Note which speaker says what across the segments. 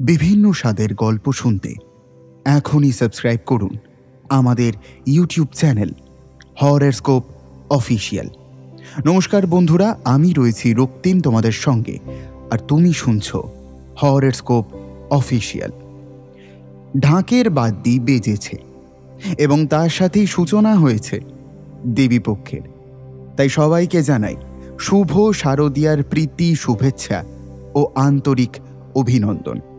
Speaker 1: বিভিন্ন স্বাদের গল্প শুনতে। এখনই সাবস্ক্রাইব করুন আমাদের ইউটিউব চ্যানেল হরেরস্কোপ অফিসিয়াল নমস্কার বন্ধুরা, আমি রয়েছি রক্তিম তোমাদের সঙ্গে, আর তুমি শুনছ হরেরস্কোপ অফিসিয়াল ঢাকের বাদ্যি বেজেছে এবং তার সাথেই সূচনা হয়েছে দেবীপক্ষের তাই সবাইকে জানাই শুভ শারদিয়ার প্রীতি, শুভেচ্ছা ও আন্তরিক অভিনন্দন।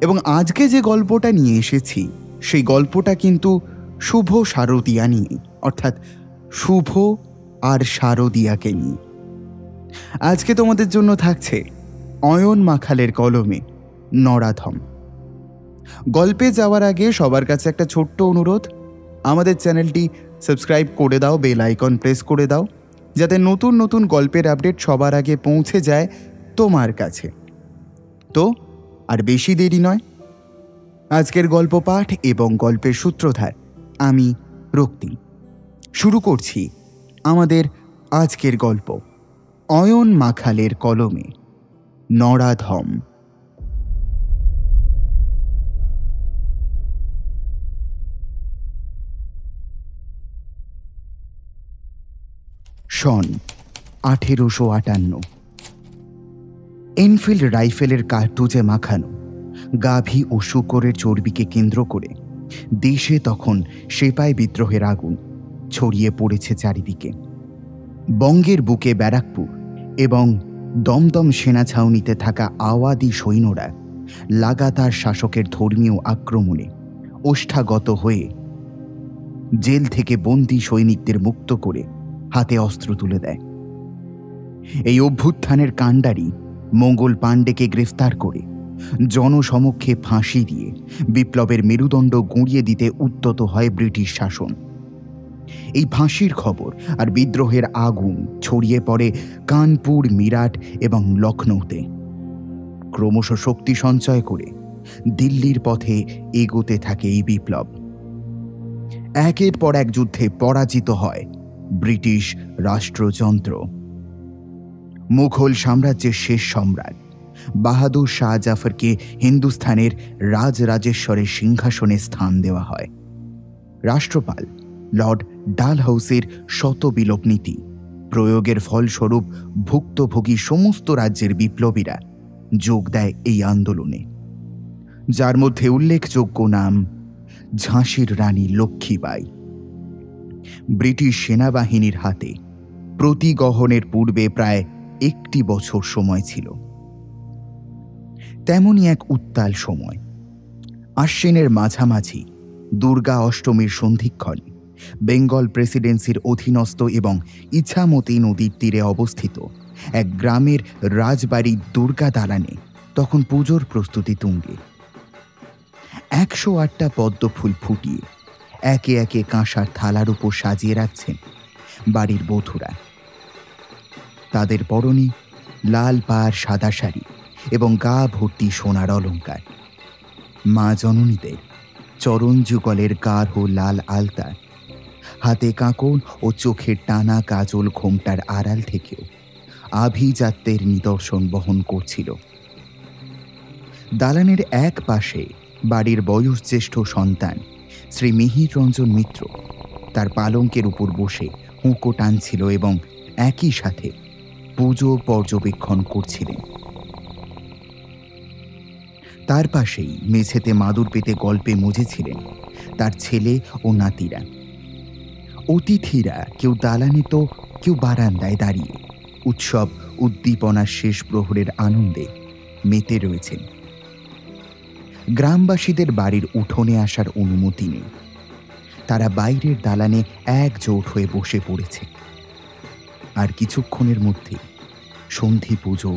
Speaker 1: এবং আজকে যে গল্পটা নিয়ে এসেছি, সেই গল্পটা কিন্তু শুভ শারদিয়া নিয়ে, অর্থাৎ শুভ আর শারদিয়াকে নিয়ে। আজকে তোমাদের জন্য থাকছে অয়ন মাখালের কলমে নরাধম। গল্পে যাওয়ার আগে সবার কাছে একটা ছোট্ট অনুরোধ, আমাদের চ্যানেলটি সাবস্ক্রাইব করে দাও, বেল আইকন প্রেস করে দাও, যাতে নতুন নতুন গল্পের আপডেট সবার আগে পৌঁছে যায় তোমার কাছে। তো আর বেশি দেরি নয়। আজকের গল্প পাঠ এবং গল্পের সূত্রধার, আমি রক্তিম। শুরু করছি আমাদের আজকের গল্প, অয়ন মাখালের কলমে নরাধম সন আঠেরোশো আটান্ন। এনফিল্ড রাইফেলের কার্টুজে মাখানো, গাভী ও শুকরের চর্বিকে কেন্দ্র করে দেশে তখন সেপাই বিদ্রোহের আগুন ছড়িয়ে পড়েছে চারিদিকে। বঙ্গের বুকে ব্যারাকপুর এবং দমদম সেনা ছাউনিতে থাকা আওয়াদি সৈন্যরা লাগাতার শাসকের ধর্মীয় আক্রমণে ওষ্ঠাগত হয়ে জেল থেকে বন্দি সৈনিকদের মুক্ত করে হাতে অস্ত্র তুলে দেয়। এই অভ্যুত্থানের কাণ্ডারি মঙ্গল পাণ্ডেকে গ্রেফতার করে, জনসমক্ষে ফাঁসি দিয়ে বিপ্লবের মেরুদণ্ড গুঁড়িয়ে দিতে উদ্যত হয় ব্রিটিশ শাসন। এই ফাঁসির খবর আর বিদ্রোহের আগুন ছড়িয়ে পড়ে কানপুর, মিরাট এবং লখনৌতে। ক্রমশ শক্তি সঞ্চয় করে দিল্লির পথে এগোতে থাকে এই বিপ্লব। একের পর এক যুদ্ধে পরাজিত হয় ব্রিটিশ রাষ্ট্রযন্ত্র। মুঘল সাম্রাজ্যের শেষ সম্রাট। বাহাদুর শাহ জাফরকে হিন্দুস্থানের রাজরাজেশ্বরের সিংহাসনে স্থান দেওয়া হয়। রাষ্ট্রপাল লর্ড ডালহাউসের শত বিলোপ নীতি প্রয়োগের ফলস্বরূপ ভুক্তভোগী সমস্ত রাজ্যের বিপ্লবীরা যোগ দেয় এই আন্দোলনে। যার মধ্যে উল্লেখযোগ্য নাম ঝাঁসির রানী লক্ষ্মীবাই। ব্রিটিশ সেনাবাহিনীর হাতে প্রতিগহনের পূর্বে প্রায় একটি বছর সময় ছিল। তেমনই এক উত্তাল সময়। আশ্বিনের মাঝামাঝি দুর্গা অষ্টমীর সন্ধিক্ষণে বেঙ্গল প্রেসিডেন্সির অধীনস্থ এবং ইছামতি নদীর তীরে অবস্থিত এক গ্রামের রাজবাড়ি দুর্গা দালানে তখন পুজোর প্রস্তুতি তুঙ্গে। একশো আটটা পদ্ম ফুল ফুটিয়ে একে একে কাঁসার থালার উপর সাজিয়ে রাখছেন বাড়ির বধূরা। তাদের পরনে লাল পাড় সাদা শাড়ি এবং গা ভর্তি সোনার অলঙ্কার মা জননীদের চরণ যুগলের গাঢ় লাল আলতা হাতে কাঁকন ও চোখের টানা কাজল ঘোমটার আড়াল থেকেও আভিজাত্যের নিদর্শন বহন করছিল। দালানের এক পাশে বাড়ির বয়োজ্যেষ্ঠ সন্তান, শ্রী মিহির রঞ্জন মিত্র, তার পালঙ্কের উপর বসে হুঁকো টানছিল এবং একই সাথে পুজো পর্যবেক্ষণ করছিলেন। তার পাশেই মেঝেতে মাদুর পেতে গল্পে মজেছিলেন তার ছেলে ও নাতিরা। অতিথিরা কেউ দালানে তো, কেউ বারান্দায় দাঁড়িয়ে উৎসব উদ্দীপনার শেষ প্রহরের আনন্দে মেতে রয়েছেন। গ্রামবাসীদের বাড়ির উঠোনে আসার অনুমতি নেই। তারা বাইরের দালানে একজোট হয়ে বসে পড়েছে। আর কিছুক্ষণের মধ্যে সন্ধি পুজো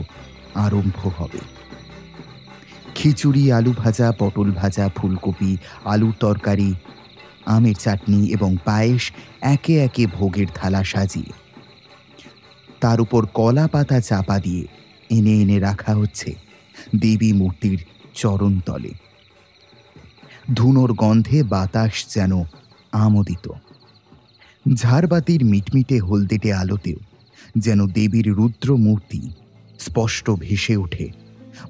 Speaker 1: আরম্ভ হবে। খিচুড়ি, আলু ভাজা, পটল ভাজা, ফুলকপি আলুর তরকারি, আমের চাটনি এবং পায়েস একে একে ভোগের থালা সাজিয়ে। তার উপর কলা পাতা চাপা দিয়ে এনে এনে রাখা হচ্ছে দেবী মূর্তির চরণতলে ধুনোর গন্ধে বাতাস যেন আমোদিত। ঝাড়বাতির মিটমিটে হলদেটে আলোতেও যেন দেবীর রুদ্র মূর্তি স্পষ্ট ভেসে ওঠে।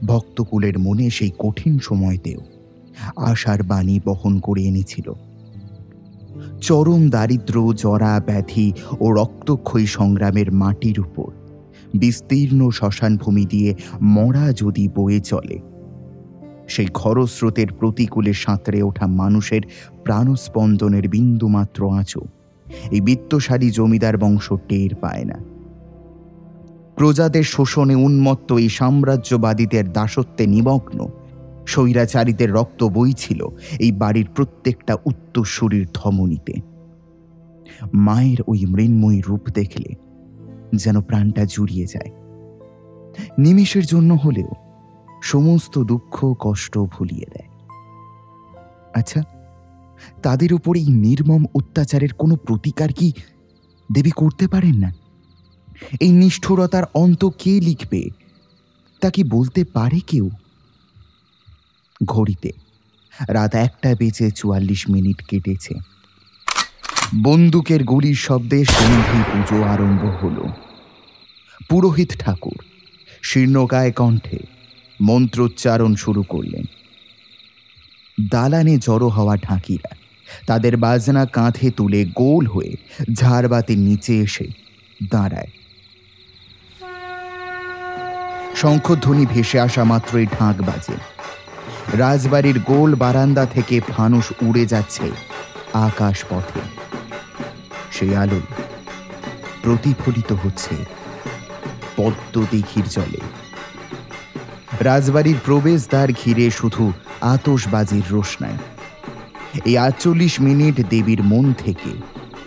Speaker 1: ভক্তকুলের মনে সেই কঠিন সময়তেও আশার বাণী বহন করে এনেছিল। চরম দারিদ্র, জরা, ব্যাধি ও রক্তক্ষয়ী সংগ্রামের মাটির উপর বিস্তীর্ণ শ্মশান ভূমি দিয়ে মরা যদি বয়ে চলে, সেই খরস্রোতের প্রতিকূলে সাঁতরে ওঠা মানুষের প্রাণস্পন্দনের বিন্দুমাত্র আঁচো এই বিত্তশালী জমিদার বংশ টের পায় না। প্রজাদের শোষণে উন্মত্ত এই সাম্রাজ্যবাদীদের দাসত্বে নিমগ্ন। স্বৈরাচারীদের রক্ত বইছিল এই বাড়ির প্রত্যেকটা উত্তরসূরির ধমনীতে। মায়ের ওই মৃন্ময়ী রূপ দেখলে যেন প্রাণটা জুড়িয়ে যায়। নিমিষের জন্য হলেও সমস্ত দুঃখ কষ্ট ভুলিয়ে দেয়। আচ্ছা তাদের উপর এই নির্মম অত্যাচারের কোনো প্রতিকার কি দেবী করতে পারেন না? এই নিষ্ঠুরতার অন্ত কে লিখবে? তা কি বলতে পারে কেউ? ঘড়িতে। রাত একটা বেজে চুয়াল্লিশ মিনিট কেটেছে। বন্দুকের গুলির শব্দে সন্ধি পুজো আরম্ভ হল। পুরোহিত ঠাকুর, শীর্ণকায় কণ্ঠে মন্ত্রোচ্চারণ শুরু করলেন। দালানে জড়ো হওয়া ঢাকিরা তাদের বাজনা কাঁধে তুলে গোল হয়ে ঝাড়বাতির নিচে এসে দাঁড়ায়। শঙ্খধ্বনি ভেসে আসা মাত্রই ঢাক বাজে। রাজবাড়ির গোল বারান্দা থেকে ফানুস উড়ে যাচ্ছে আকাশ পথে সেই আলো প্রতিফলিত হচ্ছে পদ্ম দিঘির জলে। রাজবাড়ির প্রবেশদ্বার ঘিরে শুধু আতসবাজির রোশনায়। এই আটচল্লিশ মিনিট দেবীর মন থেকে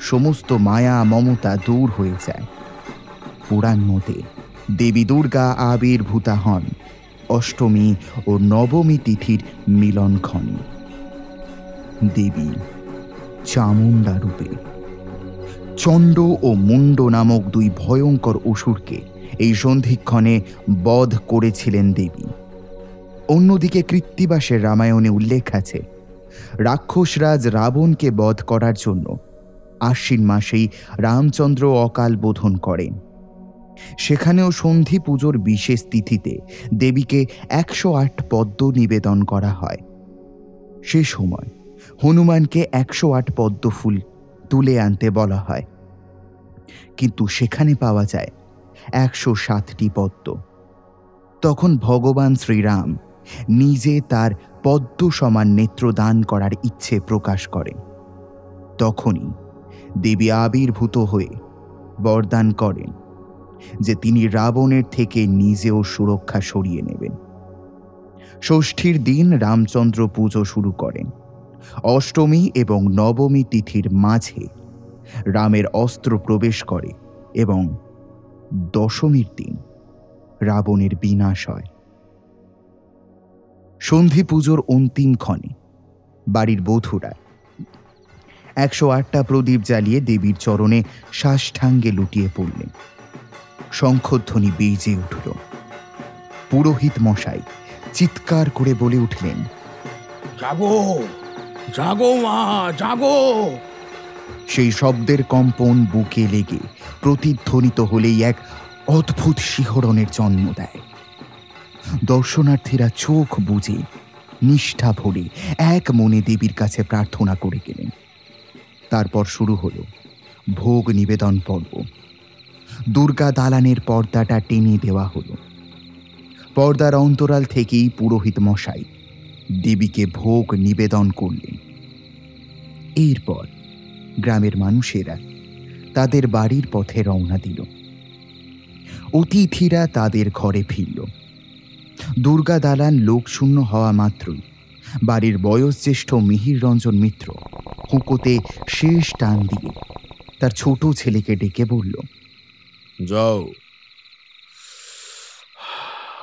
Speaker 1: সমস্ত মায়া মমতা দূর হয়ে যায়। পুরাণ মতে দেবী দুর্গা আবির্ভূতা হন। অষ্টমী ও নবমী তিথির মিলনক্ষণে দেবী চামুণ্ডা রূপে। চণ্ড ও মুন্ড নামক দুই ভয়ঙ্কর অসুরকে এই সন্ধিক্ষণে বধ করেছিলেন দেবী। অন্যদিকে কৃত্তিবাসের রামায়ণে উল্লেখ আছে রাক্ষসরাজ রাবণকে বধ করার জন্য আশ্বিন মাসেই রামচন্দ্র অকাল বোধন করেন। সেখানেও সন্ধি পুজোর বিশেষ তিথিতে দেবীকে একশো আট পদ্ম নিবেদন করা হয়। সে সময় হনুমানকে একশো আট পদ্ম ফুল তুলে আনতে বলা হয়। কিন্তু সেখানে পাওয়া যায় একশো সাতটি পদ্ম। তখন ভগবান শ্রীরাম নিজে তার পদ্ম সমান নেত্র দান করার ইচ্ছে প্রকাশ করেন। তখনই দেবী আবির্ভূত হয়ে বরদান করেন। যে তিনি রাবণের থেকে নিজেও সুরক্ষা সরিয়ে নেবেন। ষষ্ঠীর দিন রামচন্দ্র পুজো শুরু করেন। অষ্টমী এবং নবমী তিথির মাঝে রামের অস্ত্র প্রবেশ করে এবং দশমীর দিন রাবণের বিনাশ হয়। সন্ধি পুজোর অন্তিম ক্ষণে বাড়ির বধূরা একশো আটটা প্রদীপ জ্বালিয়ে দেবীর চরণে সাষ্টাঙ্গে লুটিয়ে পড়লেন। শঙ্খধ্বনি বেজে উঠল। পুরোহিত মশাই চিৎকার করে বলে উঠলেন
Speaker 2: জাগো জাগো মা জাগো!
Speaker 1: সেই শব্দের কম্পন বুকে লেগে প্রতিধ্বনিত হলেই এক অদ্ভুত শিহরণের জন্ম দেয়। দর্শনার্থীরা চোখ বুঝে নিষ্ঠা ভরে এক মনে দেবীর কাছে প্রার্থনা করে গেলেন। তারপর শুরু হলো ভোগ নিবেদন পর্ব। দুর্গা দালানের পর্দাটা টেনে দেওয়া হলো। পর্দার অন্তরাল থেকেই পুরোহিত মশাই দেবীকে ভোগ নিবেদন করলেন। এরপর গ্রামের মানুষেরা তাদের বাড়ির পথে রওনা দিল। অতিথিরা তাদের ঘরে ফিরল। দুর্গা দালান লোকশূন্য হওয়া মাত্রই বাড়ির বয়োজ্যেষ্ঠ মিহির রঞ্জন মিত্র হুঁকোতে শেষ টান দিয়ে তার ছোট ছেলেকে ডেকে বলল
Speaker 2: যাও।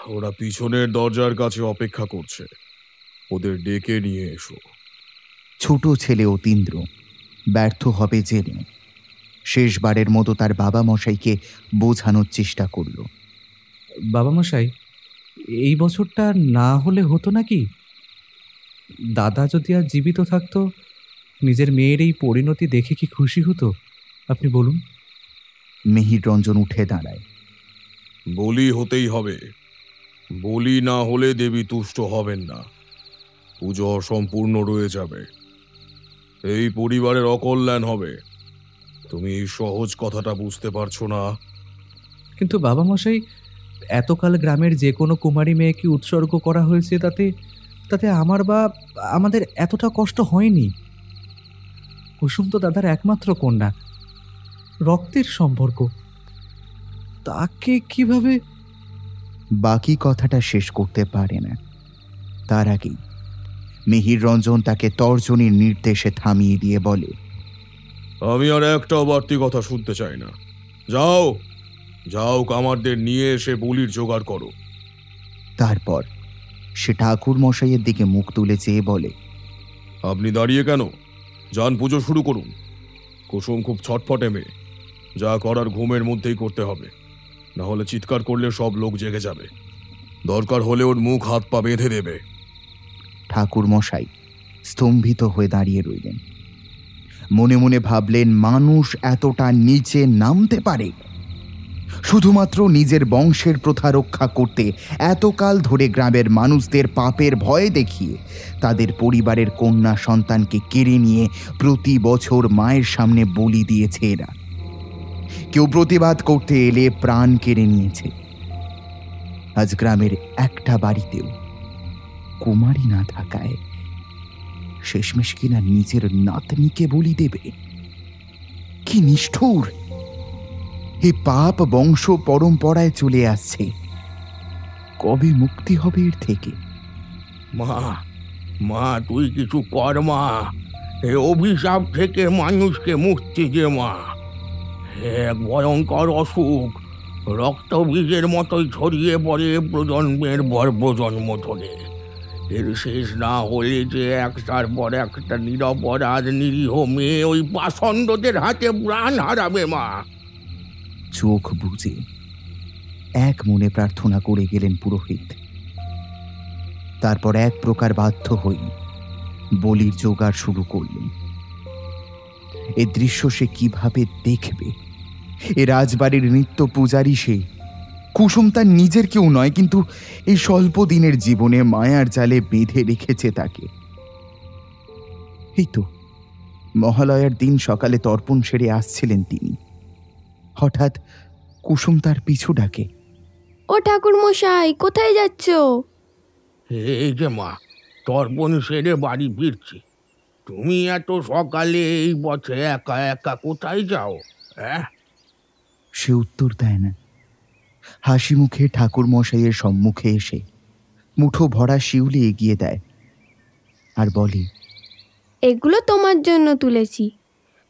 Speaker 2: ওরা পিছনের দরজার কাছে অপেক্ষা করছে। ওদের ডেকে নিয়ে এসো।
Speaker 1: ছোট ছেলে অতীন্দ্র ব্যর্থ হবে জেনে শেষবারের মতো তার বাবা মশাইকে বোঝানোর চেষ্টা করল।
Speaker 3: বাবা মশাই এই বছরটা না হলে হতো নাকি? দাদা যদি আর জীবিত থাকতো নিজের মেয়ের এই পরিণতি দেখে কি খুশি হতো? আপনি বলুন।
Speaker 1: মিহির রঞ্জন উঠে দাঁড়ায়।
Speaker 2: বলি হতেই হবে। বলি না হলে দেবী তুষ্ট হবেন না। পুজো অসম্পূর্ণ রয়ে যাবে। এই পরিবারের অকল্যাণ হবে। তুমি এই সহজ কথাটা বুঝতে পারছ না।
Speaker 3: কিন্তু বাবা মশাই এতকাল গ্রামের যে কোনো কুমারী মেয়েকে উৎসর্গ করা হয়েছে তাতে তাতে আমার বা আমাদের এতটা কষ্ট হয়নি। কুসুম তো দাদার একমাত্র কন্যা। রক্তের সম্পর্ক। তাকে কীভাবে
Speaker 1: বাকি কথাটা শেষ করতে পারে না। তার আগেই মিহির রঞ্জন তাকে তর্জনীর নির্দেশে থামিয়ে দিয়ে বলে
Speaker 2: আমি আর একটাও বাড়তি কথা শুনতে চাই না। যাও যাও কামারদের নিয়ে এসে বলির জোগাড় করো।
Speaker 1: তারপর সে ঠাকুর মশাইয়ের দিকে মুখ তুলে চেয়ে বলে
Speaker 2: আপনি দাঁড়িয়ে কেন? যান পুজো শুরু করুন। কুসুম খুব ছটফটে মেয়ে। যা করার ঘুমের মধ্যেই করতে হবে। না হলে চিৎকার করলে সব লোক জেগে যাবে। দরকার হলে ওর মুখ, হাত, পা বেঁধে দেবে।
Speaker 1: ঠাকুর মশাই, স্তম্ভিত হয়ে দাঁড়িয়ে রইলেন। মনে মনে ভাবলেন, মানুষ এতটা নিচে নামতে পারে। শুধুমাত্র নিজের বংশের প্রথা রক্ষা করতে এতকাল ধরে গ্রামের মানুষদের পাপের ভয় দেখিয়ে তাদের পরিবারের কন্যা সন্তানকে কেড়ে নিয়ে প্রতি বছর মায়ের সামনে বলি দিয়েছে এরা। কেউ প্রতিবাদ করতে এলে প্রাণ কেড়ে নিয়েছে। আজ গ্রামের একটা বাড়িতেও কুমারী না থাকায় শেষমেশ কিনা নিজের নাতনিকে বলি দেবে। কি নিষ্ঠুর! এ পাপ বংশ পরম্পরায় চলে আসছে। কবে মুক্তি হবে এর থেকে?
Speaker 4: মা মা, তুই কিছু কর মা। এ অভিশাপ থেকে মানুষকে মুক্তি যে মা। এক ভয়ঙ্কর অসুখ। রক্ত বীজের মতোই ছড়িয়ে পড়ে প্রজন্মের পর প্রজন্ম ধরে। এর শেষ না হলে যে একটার পর একটা নিরপরাধ নিরীহ মেয়ে ওই পাষণ্ডদের হাতে প্রাণ হারাবে মা।
Speaker 1: চোখ বুঝে এক মনে প্রার্থনা করে গেলেন পুরোহিত। তারপর এক প্রকার বাধ্য হই বলির জোগাড় শুরু করলেন। এ দৃশ্য সে কীভাবে দেখবে? এ রাজবাড়ির নিত্য পূজারী সে। কুসুম তার নিজের কেউ নয় কিন্তু এই স্বল্প দিনের জীবনে মায়ার জালে বেঁধে রেখেছে তাকে। এই তো মহালয়ার দিন সকালে তর্পণ সেরে আসছিলেন তিনি। হঠাৎ কুসুম তার পিছু ডাকে।
Speaker 5: ও ঠাকুর মশাই কোথায় যাচ্ছ?
Speaker 4: এই যে মা তর্পণ সেরে বাড়ি ফিরছি। তুমি এত সকালে এই পথে একা একা কোথায় যাও? হ্যাঁ?
Speaker 1: সে উত্তর দেয় না। হাসি মুখে ঠাকুর মশাইয়ের সম্মুখে এসে মুঠো ভরা শিউলি এগিয়ে দেয় আর বলে
Speaker 5: এগুলো তোমার জন্য তুলেছি।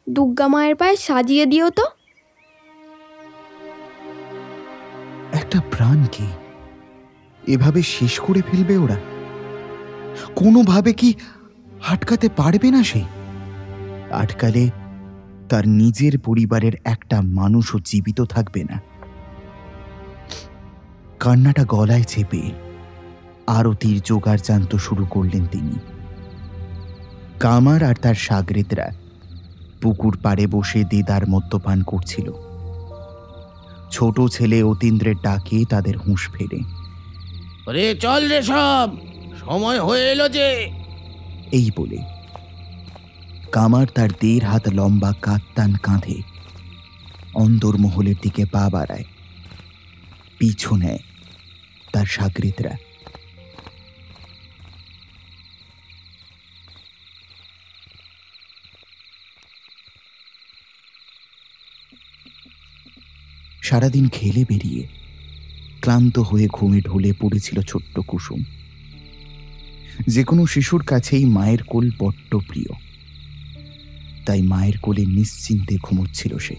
Speaker 5: দুর্গা মায়ের পায়ে সাজিয়ে দিও তো।
Speaker 1: একটা প্রাণকে এভাবে শেষ করে ফেলবে ওরা? কোনোভাবে কি আটকাতে পারবে না সে। আটকালে তার নিজের পরিবারের একটা মানুষও জীবিত থাকবে না। কান্নাটা গলায় চেপে আরতির জোগাড় জানতে শুরু করলেন তিনি। কামার আর তার সাগরেদরা পুকুর পাড়ে বসে দেদার মদ্যপান করছিল। ছোট ছেলে অতীন্দ্রের ডাকে তাদের হুঁশ ফেরে।
Speaker 4: চল রে সব, সময় হয়ে এলো যে।
Speaker 1: এই বলে কামার তার দেড় হাত লম্বা কাত্তান কাঁধে অন্দরমহলের দিকে পা বাড়ায়। পিছু নেয় তার সাগরিতরা। সারাদিন খেলে বেরিয়ে ক্লান্ত হয়ে ঘুমে ঢলে পড়েছিল ছোট্ট কুসুম। যে কোনো শিশুর কাছেই মায়ের কোল বড্ড প্রিয়। তাই মায়ের কোলে নিশ্চিন্তে ঘুমোচ্ছিল সে।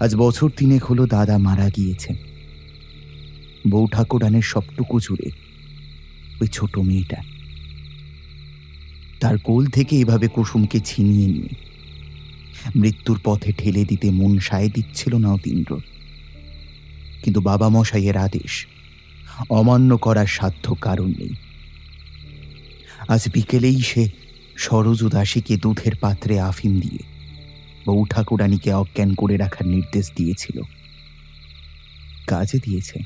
Speaker 1: আজ বছর তিনেক হলো দাদা মারা গিয়েছেন। বউ ঠাকুরানের সবটুকু জুড়ে ওই ছোট মেয়েটা। তার কোল থেকে এভাবে কুসুমকে ছিনিয়ে নিয়ে মৃত্যুর পথে ঠেলে দিতে মন সায় দিচ্ছিল না অতীন্দ্র। কিন্তু বাবা মশাইয়ের আদেশ অমান্য করার সাধ্য কারণ নেই। আজ বিকেলেই সে সরজ দাসীকে দুধের পাত্রে আফিম দিয়ে বউ ঠাকুরানীকে অজ্ঞান করে রাখার নির্দেশ দিয়েছিল। কাজে দিয়েছে।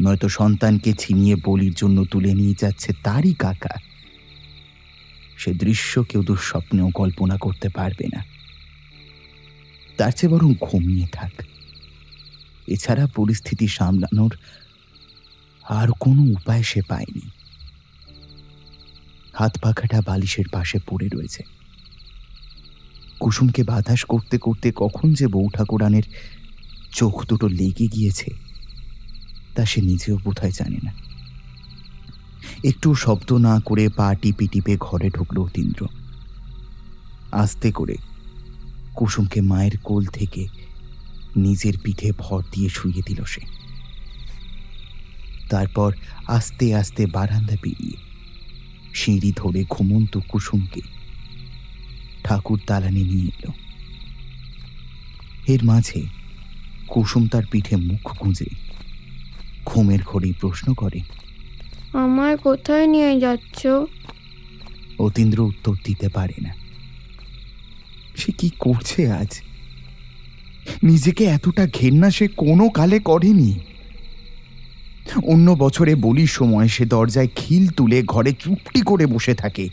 Speaker 1: নয়তো সন্তানকে ছিনিয়ে বলির জন্য তুলে নিয়ে যাচ্ছে তারই কাকা। সে দৃশ্য কেউ দুঃস্বপ্নেও কল্পনা করতে পারবে না। তার চেয়ে বরং ঘুমিয়ে থাক। এছাড়া পরিস্থিতি সামলানোর আর কোনো উপায় সে পায়নি। হাত পাখাটা বালিশের পাশে পড়ে রয়েছে। কুসুমকে বাতাস করতে করতে কখন যে বউ ঠাকুরানের চোখ দুটো লেগে গিয়েছে, তা সে নিজেও বোধহয় জানে না। একটু শব্দ না করে পা টিপে টিপে ঘরে ঢুকল অতীন্দ্র আস্তে করে কুসুমকে মায়ের কোল থেকে নিজের পিঠে ভর দিয়ে শুইয়ে দিল সে। তারপর আস্তে আস্তে বারান্দা পেরিয়ে সিঁড়ি ধরে ঘুমন্ত কুসুমকে ঠাকুর দালানে নিয়ে এলো। এর মাঝে কুসুম তার পিঠে মুখ গুঁজে ঘুমের ঘড়ি প্রশ্ন করে
Speaker 5: আমায় কোথায় নিয়ে যাচ্ছ?
Speaker 1: অতীন্দ্র উত্তর দিতে পারে না। সে কি করছে আজ? নিজেকে এতটা ঘেন্না সে কোনো কালে করেনি। অন্য বছরে বলির সময় সে দরজায় খিল তুলে ঘরে চুপটি করে বসে থাকে।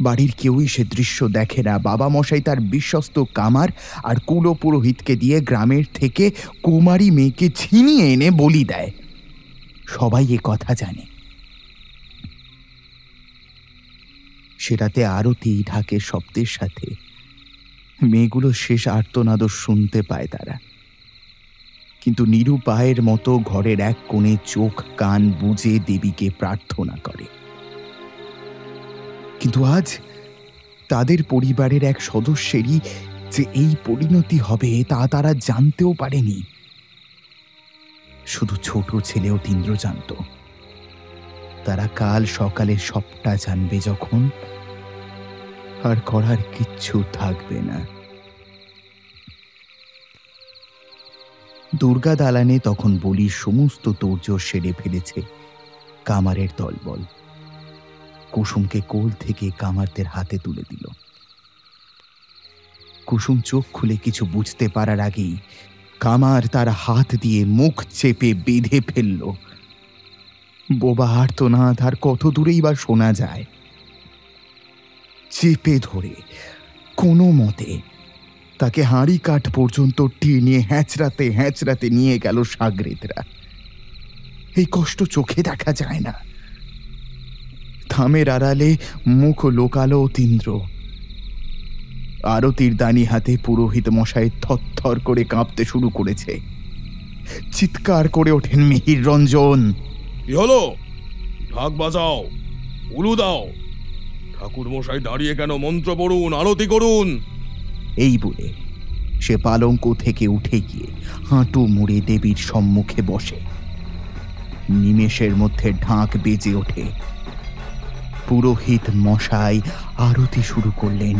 Speaker 1: বাড়ির কেউই সে দৃশ্য দেখে না। বাবা মশাই তার বিশ্বস্ত কামার আর কুলো পুরোহিতকে দিয়ে গ্রামের থেকে কুমারী মেয়েকে ছিনিয়ে এনে বলি দেয়। সবাই এ কথা জানে। সেটাতে আরতি ঢাকে শব্দের সাথে। মেয়েগুলো শেষ আর্তনাদ শুনতে পায় তারা। কিন্তু নিরুপায়ের মতো ঘরের এক কোণে চোখ, কান বুঝে দেবীকে প্রার্থনা করে। কিন্তু আজ তাদের পরিবারের এক সদস্যেরই যে এই পরিণতি হবে তা তারা জানতেও পারেনি। শুধু ছোট ছেলেও তিন্দ্র জানত তারা কাল সকালে সবটা জানবে যখন আর করার কিচ্ছু থাকবে না। দুর্গা দালানে তখন বলির সমস্ত তোড়জোড় সেরে ফেলেছে কামারের দলবল। কুসুমকে কোল থেকে কামারদের হাতে তুলে দিল। কুসুম চোখ খুলে কিছু বুঝতে পারার আগেই কামার তার হাত দিয়ে মুখ চেপে বেঁধে ফেলল। বোবা আর্তনাদ আর কত দূরেই বা শোনা যায়। চেপে ধরে কোনো মতে তাকে হাঁড়ি কাঠ পর্যন্ত টেনে হ্যাঁচড়াতে হ্যাঁচড়াতে নিয়ে গেল সাগরেদরা এই কষ্ট চোখে দেখা যায় না। থামের আড়ালে মুখ লোকালো অতীন্দ্র আরতির দানি হাতে পুরোহিত মশাই থরথর করে কাঁপতে শুরু করেছে। চিৎকার করে ওঠেন মিহির রঞ্জন।
Speaker 2: হলো? ঢাক বাজাও, উলু দাও। ঠাকুর মশাই দাঁড়িয়ে কেন মন্ত্র পড়ুন, আরতি করুন।
Speaker 1: এই বলে সে পালঙ্ক থেকে উঠে গিয়ে হাঁটু মুড়ে দেবীর সম্মুখে বসে। নিমেষের মধ্যে ঢাক বেজে ওঠে। পুরোহিত মশাই আরতি শুরু করলেন।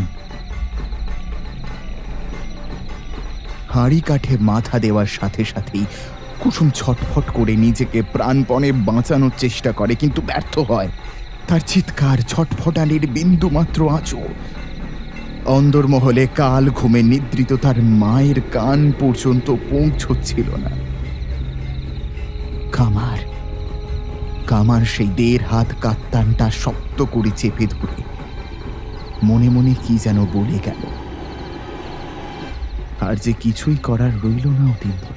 Speaker 1: হাঁড়ি কাঠে মাথা দেওয়ার সাথে সাথেই কুসুম ছটফট করে নিজেকে প্রাণপণে বাঁচানোর চেষ্টা করে, কিন্তু ব্যর্থ হয়। তার চিৎকার ছটফটানির বিন্দু মাত্র আঁচো অন্দরমহলে কাল ঘুমে নিদ্রিত তার মায়ের কান পর্যন্ত পৌঁছচ্ছিল না। কামার কামার সেই দেড় হাত কাত্তানটা শক্ত করে চেপে ধরে। মনে মনে কি যেন বলে গেল। আর যে কিছুই করার রইল না অতীন্দ্র।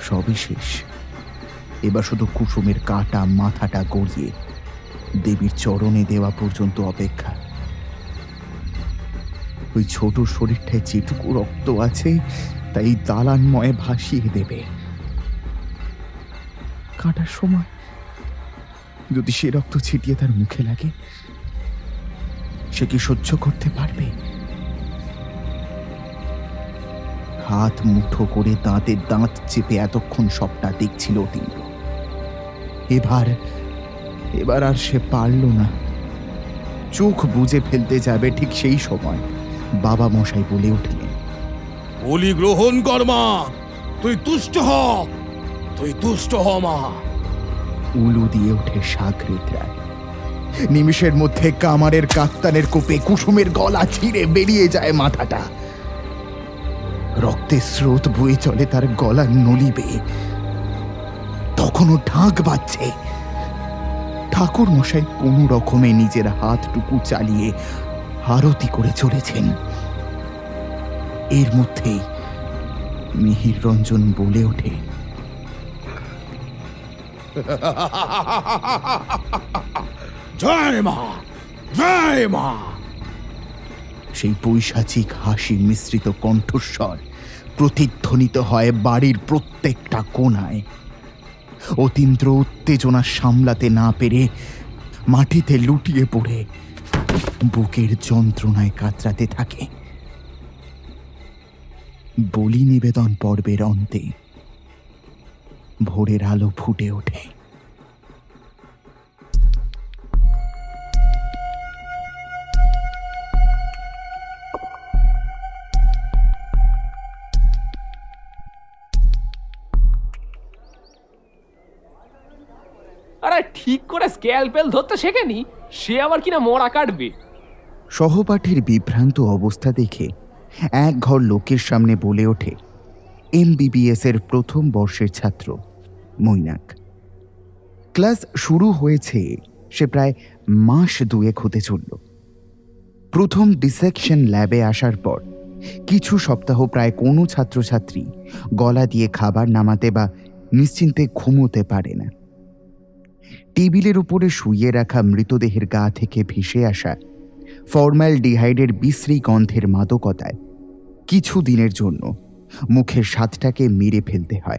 Speaker 1: সবই শেষ। এবার শুধু কুসুমের কাটা মাথাটা গড়িয়ে দেবীর চরণে দেওয়া পর্যন্ত অপেক্ষা। ওই ছোট শরীরটায় যেটুকু রক্ত আছে, তাই দালানময় ভাসিয়ে দেবে। কাটার সময় যদি সে রক্ত ছিটিয়ে তার মুখে লাগে, সে কি সহ্য করতে পারবে? হাত মুঠো করে দাঁতের দাঁত চেপে এতক্ষণ সবটা দেখছিল তীব্র এবার এবার আর সে পারল না। চোখ বুঝে ফেলতে যাবে ঠিক সেই সময়। বাবা মশাই বলে উঠলেন
Speaker 2: বলি গ্রহণ কর মা তুই তুষ্ট হ তুই তুষ্ট হ মা।
Speaker 1: উলু দিয়ে ওঠে সাগরেদরা নিমিষের মধ্যে কামারের কাত্তানের কোপে কুসুমের গলা ছিঁড়ে বেরিয়ে যায় মাথাটা। রক্তের স্রোত বয়ে চলে তার গলার নলিবে। তখনও ঢাক বাজছে। ঠাকুর মশাই কোনো রকমে নিজের হাতটুকু চালিয়ে আরতি করে চলেছেন। এর মধ্যেই মিহির রঞ্জন বলে ওঠে
Speaker 2: জয় মা জয় মা।
Speaker 1: সেই পৈশাচিক হাসি মিশ্রিত কণ্ঠস্বর প্রতিধ্বনিত হয় বাড়ির প্রত্যেকটা কোণায়। অতীন্দ্র উত্তেজনা সামলাতে না পেরে মাটিতে লুটিয়ে পড়ে বুকের যন্ত্রণায় কাতরাতে থাকে। বলি নিবেদন পর্বের অন্তে ভোরের আলো ফুটে ওঠে।
Speaker 6: আরে ঠিক করে স্কেল স্ক্যালপেল ধরতে শেখেনি? সে আবার কিনা মরা কাটবে?
Speaker 1: সহপাঠীর বিভ্রান্ত অবস্থা দেখে এক ঘর লোকের সামনে বলে ওঠে, এমবিবিএস এর প্রথম বর্ষের ছাত্র, মৈনাক। ক্লাস শুরু হয়েছে, সে প্রায় মাস দুয়েক হতে চলল। প্রথম ডিসেকশন ল্যাবে আসার পর কিছু সপ্তাহ প্রায় কোনো ছাত্রছাত্রী গলা দিয়ে খাবার নামাতে বা নিশ্চিন্তে ঘুমোতে পারে না। টেবিলের উপরে শুইয়ে রাখা মৃতদেহের গা থেকে ভেসে আসা ফর্মাল ডিহাইডের বিশ্রী গন্ধের মাদকতায় কিছু দিনের জন্য মুখের স্বাদটাকে মেরে ফেলতে হয়।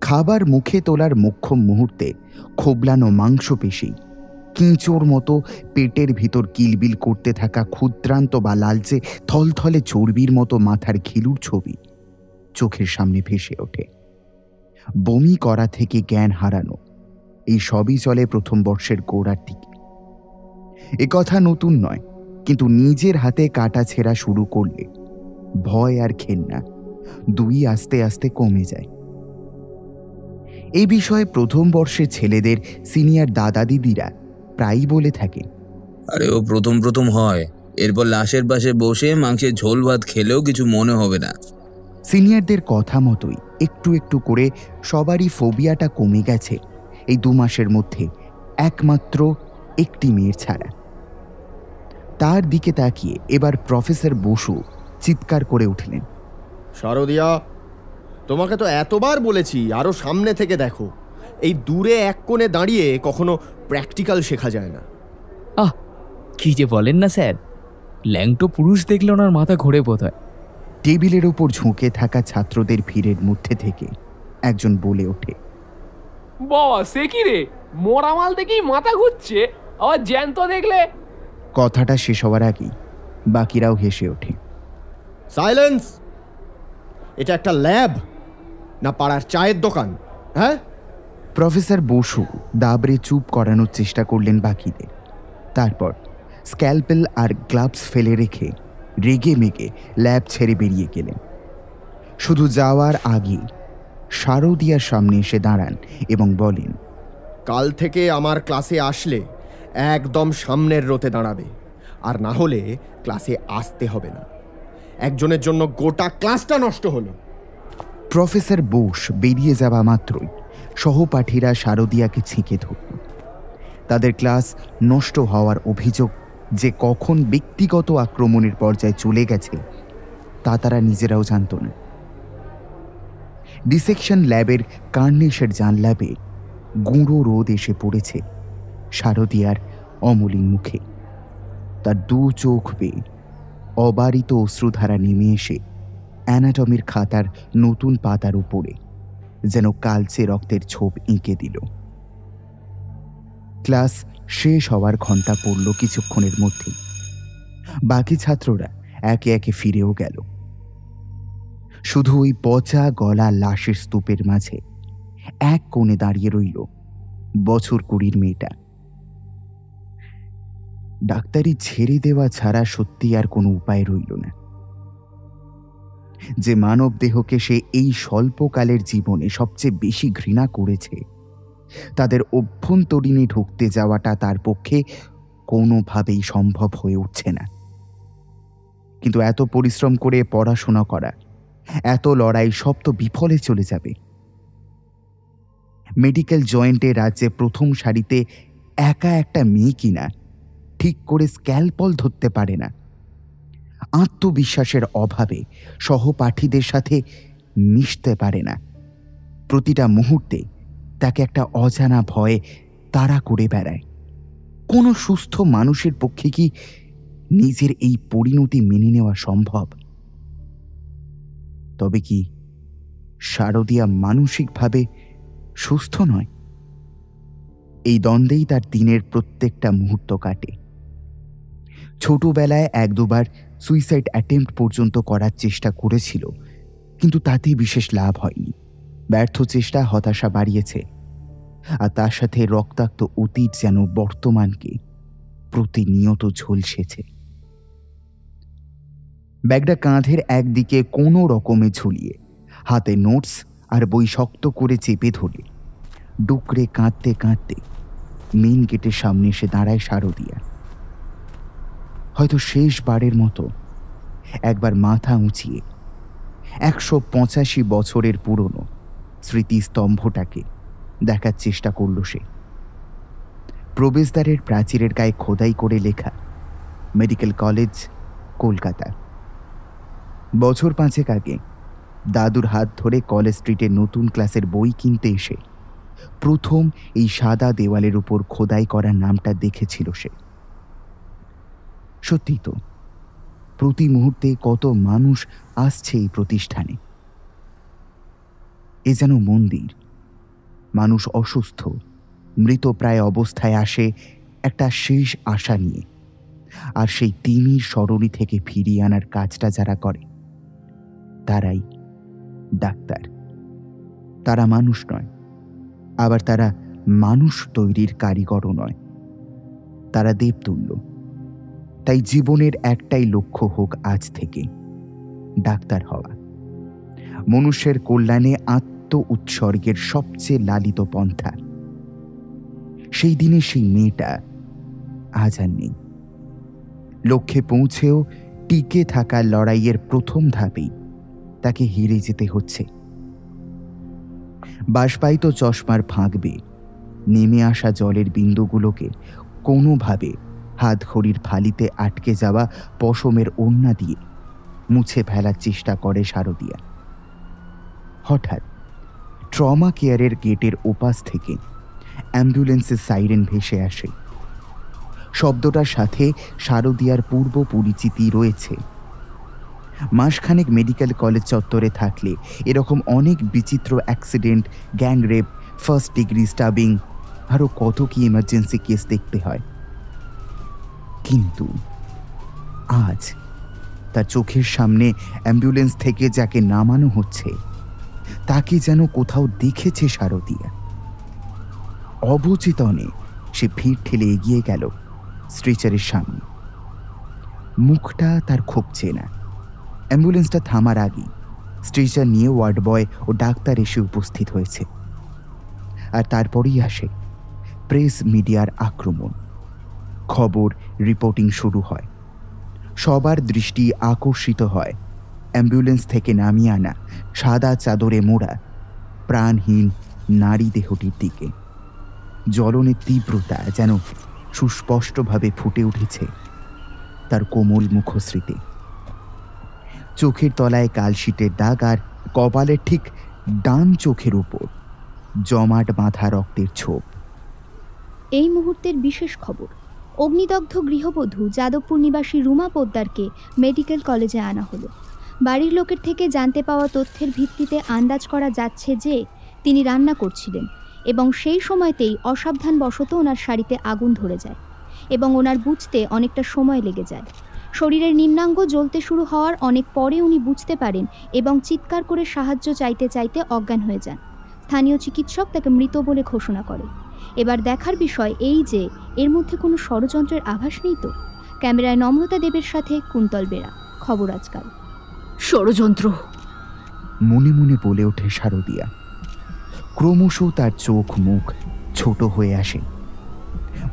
Speaker 1: খাবার মুখে তোলার মোক্ষম মুহূর্তে খোবলানো মাংসপেশি, কিঁচোর মতো পেটের ভিতর কিলবিল করতে থাকা ক্ষুদ্রান্ত বা লালচে থলথলে চর্বির মতো মাথার ঘিলুর ছবি চোখের সামনে ভেসে ওঠে। বমি করা থেকে জ্ঞান হারানো এই সবই চলে প্রথম বর্ষের গোড়ার দিকে। এ কথা নতুন নয় কিন্তু নিজের হাতে কাটা ছেঁড়া শুরু করলে ভয় আর ঘেন্না দুই আস্তে আস্তে কমে যায়। এই বিষয়ে প্রথম বর্ষের ছেলেদের সিনিয়র দাদা দিদিরা প্রায়ই বলে থাকে
Speaker 7: আরে ও প্রথম প্রথম হয় এরপর লাশের পাশে বসে মাংসের ঝোল ভাত খেলেও কিছু মনে হবে না।
Speaker 1: সিনিয়রদের কথা মতোই একটু একটু করে সবারই ফোবিয়াটা কমে গেছে। এই দু মাসের মধ্যে একমাত্র একটি মেয়ের ছাড়া। তার দিকে তাকিয়ে এবার প্রফেসর বসু চিৎকার করে উঠলেন।
Speaker 8: শারদিয়া তোমাকে তো এতবার বলেছি আরও সামনে থেকে দেখো। এই দূরে এক কোণে দাঁড়িয়ে কখনো প্র্যাকটিক্যাল শেখা যায় না।
Speaker 9: আহ কি যে বলেন না স্যার। ল্যাংটো পুরুষ দেখলে ওনার মাথা ঘোরে বোধ হয়
Speaker 1: টেবিলের ওপর ঝুঁকে থাকা ছাত্রদের ভিড়ের মধ্যে থেকে একজন বলে ওঠে।
Speaker 6: বাবা সে কি রে? মরা মাল দেখেই মাথা ঘুরছে আবার জ্যান্ত দেখলে?
Speaker 1: কথাটা শেষ হওয়ার আগেই বাকিরাও হেসে ওঠে।
Speaker 8: সাইলেন্স! এটা একটা ল্যাব না পাড়ার চায়ের দোকান হ্যাঁ?
Speaker 1: প্রফেসর বসু দাবরে চুপ করানোর চেষ্টা করলেন বাকিদের। তারপর স্ক্যালপেল আর গ্লাভস ফেলে রেখে রেগে মেগে ল্যাব ছেড়ে বেরিয়ে গেলেন। শুধু যাওয়ার আগে শারদিয়ার সামনে এসে দাঁড়ান এবং বলেন
Speaker 8: কাল থেকে আমার ক্লাসে আসলে একদম সামনের রোতে দাঁড়াবে আর না হলে ক্লাসে আসতে হবে না। একজনের জন্য গোটা ক্লাসটা নষ্ট হলো।
Speaker 1: প্রফেসর বোস বেরিয়ে যাওয়া মাত্রই সহপাঠীরা শারদিয়াকে ছেঁকে ধরল। তাদের ক্লাস নষ্ট হওয়ার অভিযোগ যে কখন ব্যক্তিগত আক্রমণের পর্যায়ে চলে গেছে তা তারা নিজেরাও জানত না। ডিসেকশন ল্যাবের কার্নিশের জানলাবে, গুঁড়ো রোদ এসে পড়েছে শারদিয়ার অমলিন মুখে। তার দু চোখ বেয়ে অবারিত অশ্রুধারা নেমে এসে অ্যানাটমির খাতার নতুন পাতার উপরে যেন কালচে রক্তের ছোপ এঁকে দিল। ক্লাস শেষ হওয়ার ঘণ্টা পড়ল কিছুক্ষণের মধ্যে বাকি ছাত্ররা একে একে ফিরেও গেল। শুধু ওই পচা গলা লাশের স্তূপের মাঝে। এক কোণে দাঁড়িয়ে রইল বছর কুড়ির মেয়েটা। ডাক্তারি ছেড়ে দেওয়া ছাড়া সত্যি আর কোনো উপায় রইল না। যে মানব দেহকে সে এই স্বল্পকালের জীবনে সবচেয়ে বেশি ঘৃণা করেছে, তাদের অভ্যন্তরীণে ঢুকতে যাওয়াটা তার পক্ষে কোনোভাবেই সম্ভব হয়ে উঠছে না। কিন্তু এত পরিশ্রম করে পড়াশোনা করা এত লড়াই সব তো বিফলে চলে যাবে। মেডিকেল জয়েন্টে রাজ্যে প্রথম সারিতে একা একটা মেয়ে কিনা, ঠিক করে স্ক্যালপল ধরতে পারে না। আত্মবিশ্বাসের অভাবে সহপাঠীদের সাথে মিশতে পারে না। প্রতিটা মুহূর্তে তাকে একটা অজানা ভয়ে তাড়া করে বেড়ায়। কোনো সুস্থ মানুষের পক্ষে কি নিজের এই পরিণতি মেনে নেওয়া সম্ভব? তবে কি শারদিয়া মানসিকভাবে সুস্থ নয়? এই দ্বন্দ্বেই তার দিনের প্রত্যেকটা মুহূর্ত কাটে। ছোটবেলায় এক দুবার সুইসাইড অ্যাটেম্প্ট পর্যন্ত করার চেষ্টা করেছিল, কিন্তু তাতে বিশেষ লাভ হয়নি। ব্যর্থ চেষ্টা হতাশা বাড়িয়েছে, আর তার সাথে রক্তাক্ত অতীত যেন বর্তমানকে প্রতিনিয়ত ঝলসেছে। ব্যাগটা কাঁধের একদিকে কোনো রকমে ঝুলিয়ে, হাতে নোটস আর বই শক্ত করে চেপে ধরে ডুকরে কাঁদতে কাঁদতে মেন গেটের সামনে এসে দাঁড়ায় শারদিয়া। হয়তো শেষবারের মতো একবার মাথা উঁচিয়ে একশো পঁচাশি বছরের পুরনো স্মৃতিস্তম্ভটাকে দেখার চেষ্টা করল সে। প্রবেশদ্বারের প্রাচীরের গায়ে খোদাই করে লেখা, মেডিকেল কলেজ, কলকাতা। বছর পাঁচেক আগে দাদুর হাত ধরে কলেজ স্ট্রিটে নতুন ক্লাসের বই কিনতে এসে প্রথম এই সাদা দেওয়ালের উপর খোদাই করা নামটা দেখেছিল সে। সত্যি তো, প্রতি মুহূর্তে কত মানুষ আসছে এই প্রতিষ্ঠানে। এ যেন মন্দির। মানুষ অসুস্থ মৃতপ্রায় অবস্থায় আসে একটা শেষ আশা নিয়ে। আর সেই তিমির সরণি থেকে ফিরিয়ে আনার কাজটা যারা করে তারাই ডাক্তার। তারা মানুষ নয়, আবার তারা মানুষ তৈরির কারিগরও নয়। তারা দেবতুল্য। তাই জীবনের একটাই লক্ষ্য হোক আজ থেকে, ডাক্তার হওয়া। মনুষ্যের কল্যাণে আত্ম উৎসর্গের সবচেয়ে লালিত পন্থা। সেই দিনে সেই মেয়েটা আজ আর নেই। লক্ষ্যে পৌঁছেও টিকে থাকা লড়াইয়ের প্রথম ধাপেই তাকে হেরে যেতে হচ্ছে। বাষ্পায়িত চশমার ফাঁক বেয়ে নেমে আসা জলের বিন্দুগুলোকে কোনোভাবে হাত ঘড়ির ফালিতে আটকে যাওয়া পশমের ওন্না দিয়ে মুছে ফেলার চেষ্টা করে শারদিয়া। হঠাৎ ট্রমা কেয়ারের গেটের ওপাশ থেকে অ্যাম্বুলেন্সের সাইরেন ভেসে আসে। শব্দটার সাথে শারদিয়ার পূর্ব পরিচিতি রয়েছে। মাসখানেক মেডিকেল কলেজ চত্বরে থাকলে এরকম অনেক বিচিত্র accident gang rape first degree stabbing আরও কত কি এমার্জেন্সি কেস দেখতে হয়। কিন্তু আজ তার চোখের সামনে অ্যাম্বুলেন্স থেকে যাকে নামানো হচ্ছে, তাকে যেন কোথাও দেখেছে শারদিয়া। অবচেতনে সে ভিড় ঠেলে এগিয়ে গেল স্ট্রেচারের সামনে। মুখটা তার খুব চেনা অ্যাম্বুলেন্সটা থামার আগেই স্ট্রেচার নিয়ে ওয়ার্ড বয় ও ডাক্তার এসে উপস্থিত হয়েছে। আর তারপরেই আসে প্রেস মিডিয়ার আক্রমণ। খবর, রিপোর্টিং শুরু হয়। সবার দৃষ্টি আকর্ষিত হয়। অ্যাম্বুলেন্স থেকে নামিয়ে আনা সাদা চাদরে মোড়া প্রাণহীন নারী দেহটির দিকে। জ্বলনের তীব্রতা যেন সুস্পষ্টভাবে ফুটে উঠেছে। তার কোমল মুখশ্রীতে চোখের তলায় কালশিটের দাগ আর কপালের ঠিক ডান চোখের উপর। জমাট বাঁধা রক্তের ছোপ।
Speaker 10: এই মুহূর্তের বিশেষ খবর, অগ্নিদগ্ধ গৃহবধূ যাদবপুর নিবাসী রুমা পোদ্দারকে মেডিকেল কলেজে আনা হলো। বাড়ির লোকের থেকে জানতে পাওয়া তথ্যের ভিত্তিতে আন্দাজ করা যাচ্ছে যে তিনি রান্না করছিলেন এবং সেই সময়তেই অসাবধান অসাবধানবশত ওনার শাড়িতে আগুন ধরে যায় এবং ওনার বুঝতে অনেকটা সময় লেগে যায়। শরীরের নিম্নাঙ্গ জ্বলতে শুরু হওয়ার অনেক পরে উনি বুঝতে পারেন এবং চিৎকার করে সাহায্য চাইতে চাইতে অজ্ঞান হয়ে যান। স্থানীয় চিকিৎসক তাকে মৃত বলে ঘোষণা করে। এবার দেখার বিষয় এই যে এর মধ্যে কোনো ষড়যন্ত্রের আভাস নেই তো? ক্যামেরায় নম্রতা দেবের সাথে কুন্তল বেড়া খবর আজকাল।
Speaker 11: ষড়যন্ত্র।
Speaker 1: মনে মনে বলে ওঠে শারদিয়া। ক্রমশ তার চোখ মুখ ছোট হয়ে আসে।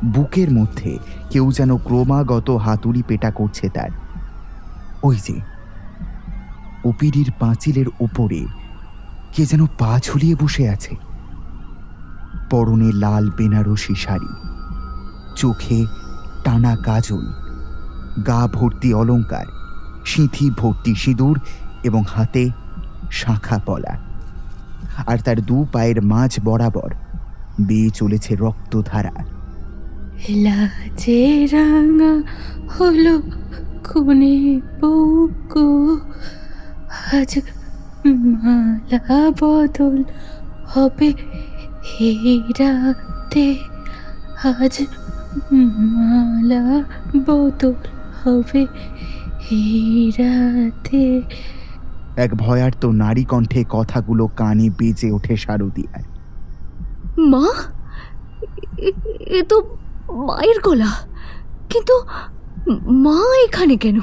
Speaker 1: বুকের মধ্যে কেউ যেন ক্রমাগত হাতুড়ি পেটা করছে তার। ওই যে ওপিডির পাঁচিলের ওপরে কে যেন পা ঝুলিয়ে বসে আছে। পরনে লাল বেনারসি শাড়ি, চোখে টানা কাজল, গা ভর্তি অলংকার সিঁথি ভর্তি সিঁদুর এবং হাতে শাখা পলা। আর তার দু পায়ের মাঝ বরাবর বেয়ে চলেছে রক্তধারা।
Speaker 11: লাজে রাঙা হলো কোনে বউকো আজ মালা বদল হবে এই রাতে। আজ মালা বদল হবে এই রাতে।
Speaker 1: এক ভয়ার্ত নারী কণ্ঠে কথাগুলো কানে বেজে ওঠে শারদিয়ার
Speaker 11: মা এ তো মায়ের গলা? কিন্তু মা এখানে কেন?